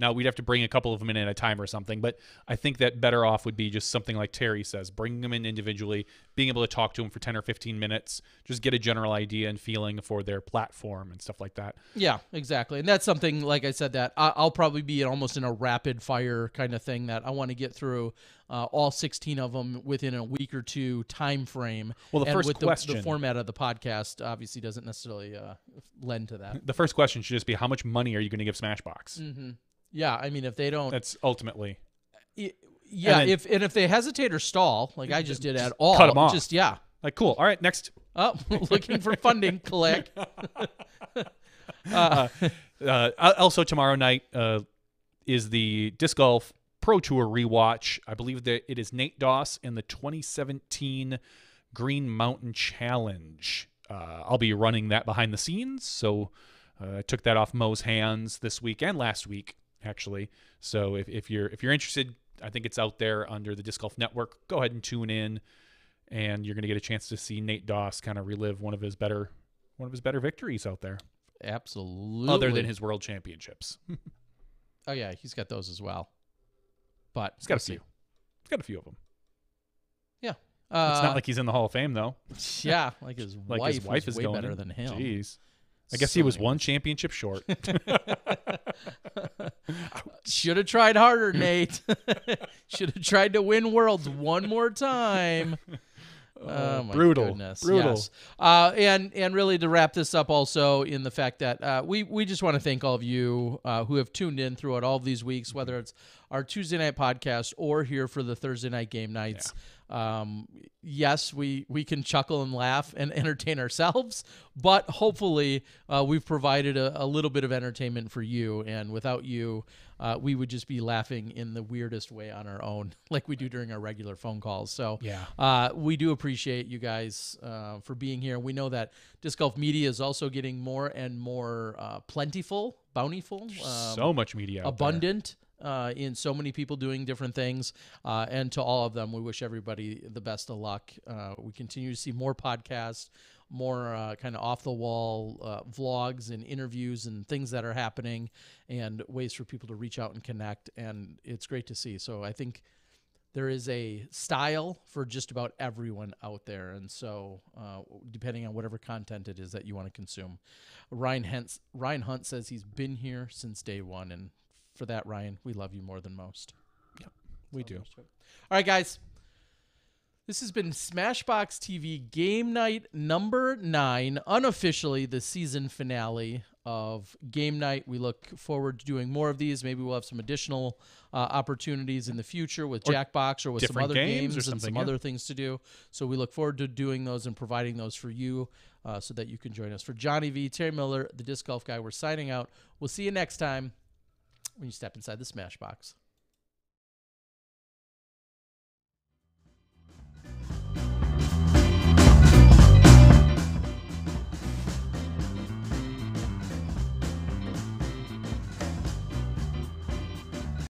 Now we'd have to bring a couple of them in at a time or something, but I think that better off would be just something like Terry says, bringing them in individually, being able to talk to them for 10 or 15 minutes, just get a general idea and feeling for their platform and stuff like that. Yeah, exactly. And that's something, like I said, that I- I'll probably be almost in a rapid fire kind of thing that I want to get through uh, all 16 of them within a week or two time frame. Well, the and first with the, question- the format of the podcast obviously doesn't necessarily uh, lend to that. The first question should just be how much money are you going to give SmashBoxx? hmm Yeah, I mean, if they don't, That's ultimately y- yeah, then- if and if they hesitate or stall, like I just did at all, *laughs* cut 'em off. just yeah. like cool. All right, next Oh, *laughs* looking for funding, *laughs* click. uh, also tomorrow night uh, is the disc golf pro tour rewatch i believe that it is nate doss in the 2017 green mountain challenge uh, i'll be running that behind the scenes so uh, i took that off mo's hands this week and last week actually. So if, if you're if you're interested, I think it's out there under the Disc Golf Network. Go ahead and tune in, and you're going to get a chance to see Nate Doss kind of relive one of his better one of his better victories out there, Absolutely. other than his World Championships. *laughs* Oh yeah, he's got those as well. But He's got we'll a few. He's got a few of them. Yeah. It's Uh, not like he's in the Hall of Fame though. *laughs* yeah, like *laughs* his Like wife, his wife was is way going better in. than him. Jeez. I guess So he was one championship short. *laughs* Should have tried harder, Nate. *laughs* Should have tried to win worlds one more time. *laughs* Oh, my brutal. goodness. Brutal. Yes. Uh, and and really to wrap this up, also in the fact that uh, we we just want to thank all of you uh, who have tuned in throughout all of these weeks, whether it's our Tuesday night podcast or here for the Thursday night game nights. Um, yes, we we can chuckle and laugh and *laughs* entertain ourselves, but hopefully uh, we've provided a, a little bit of entertainment for you. And without you, uh, we would just be laughing in the weirdest way on our own, *laughs* like we do during our regular phone calls. So Yeah. uh, we do appreciate you guys uh, for being here. We know that disc golf media is also getting more and more uh, plentiful, bountiful, um, so much media abundant. there. Uh, in so many people doing different things. Uh, and to all of them, we wish everybody the best of luck. Uh, we continue to see more podcasts, more uh, kind of off the wall uh, vlogs and interviews and things that are happening, and ways for people to reach out and connect. And it's great to see. So I think there is a style for just about everyone out there and so uh, depending on whatever content it is that you want to consume ryan Hentz, ryan hunt says he's been here since day one and for that ryan. We love you more than most. We do. all right guys. This has been SmashBoxx TV game night number nine unofficially the season finale of game night. We look forward to doing more of these. Maybe we'll have some additional uh, opportunities in the future with jackbox or with some other games games, or and some yeah. other things to do. So we look forward to doing those and providing those for you uh, so that you can join us. For johnny v terry miller the disc golf guy we're signing out. We'll see you next time when you step inside the SmashBoxx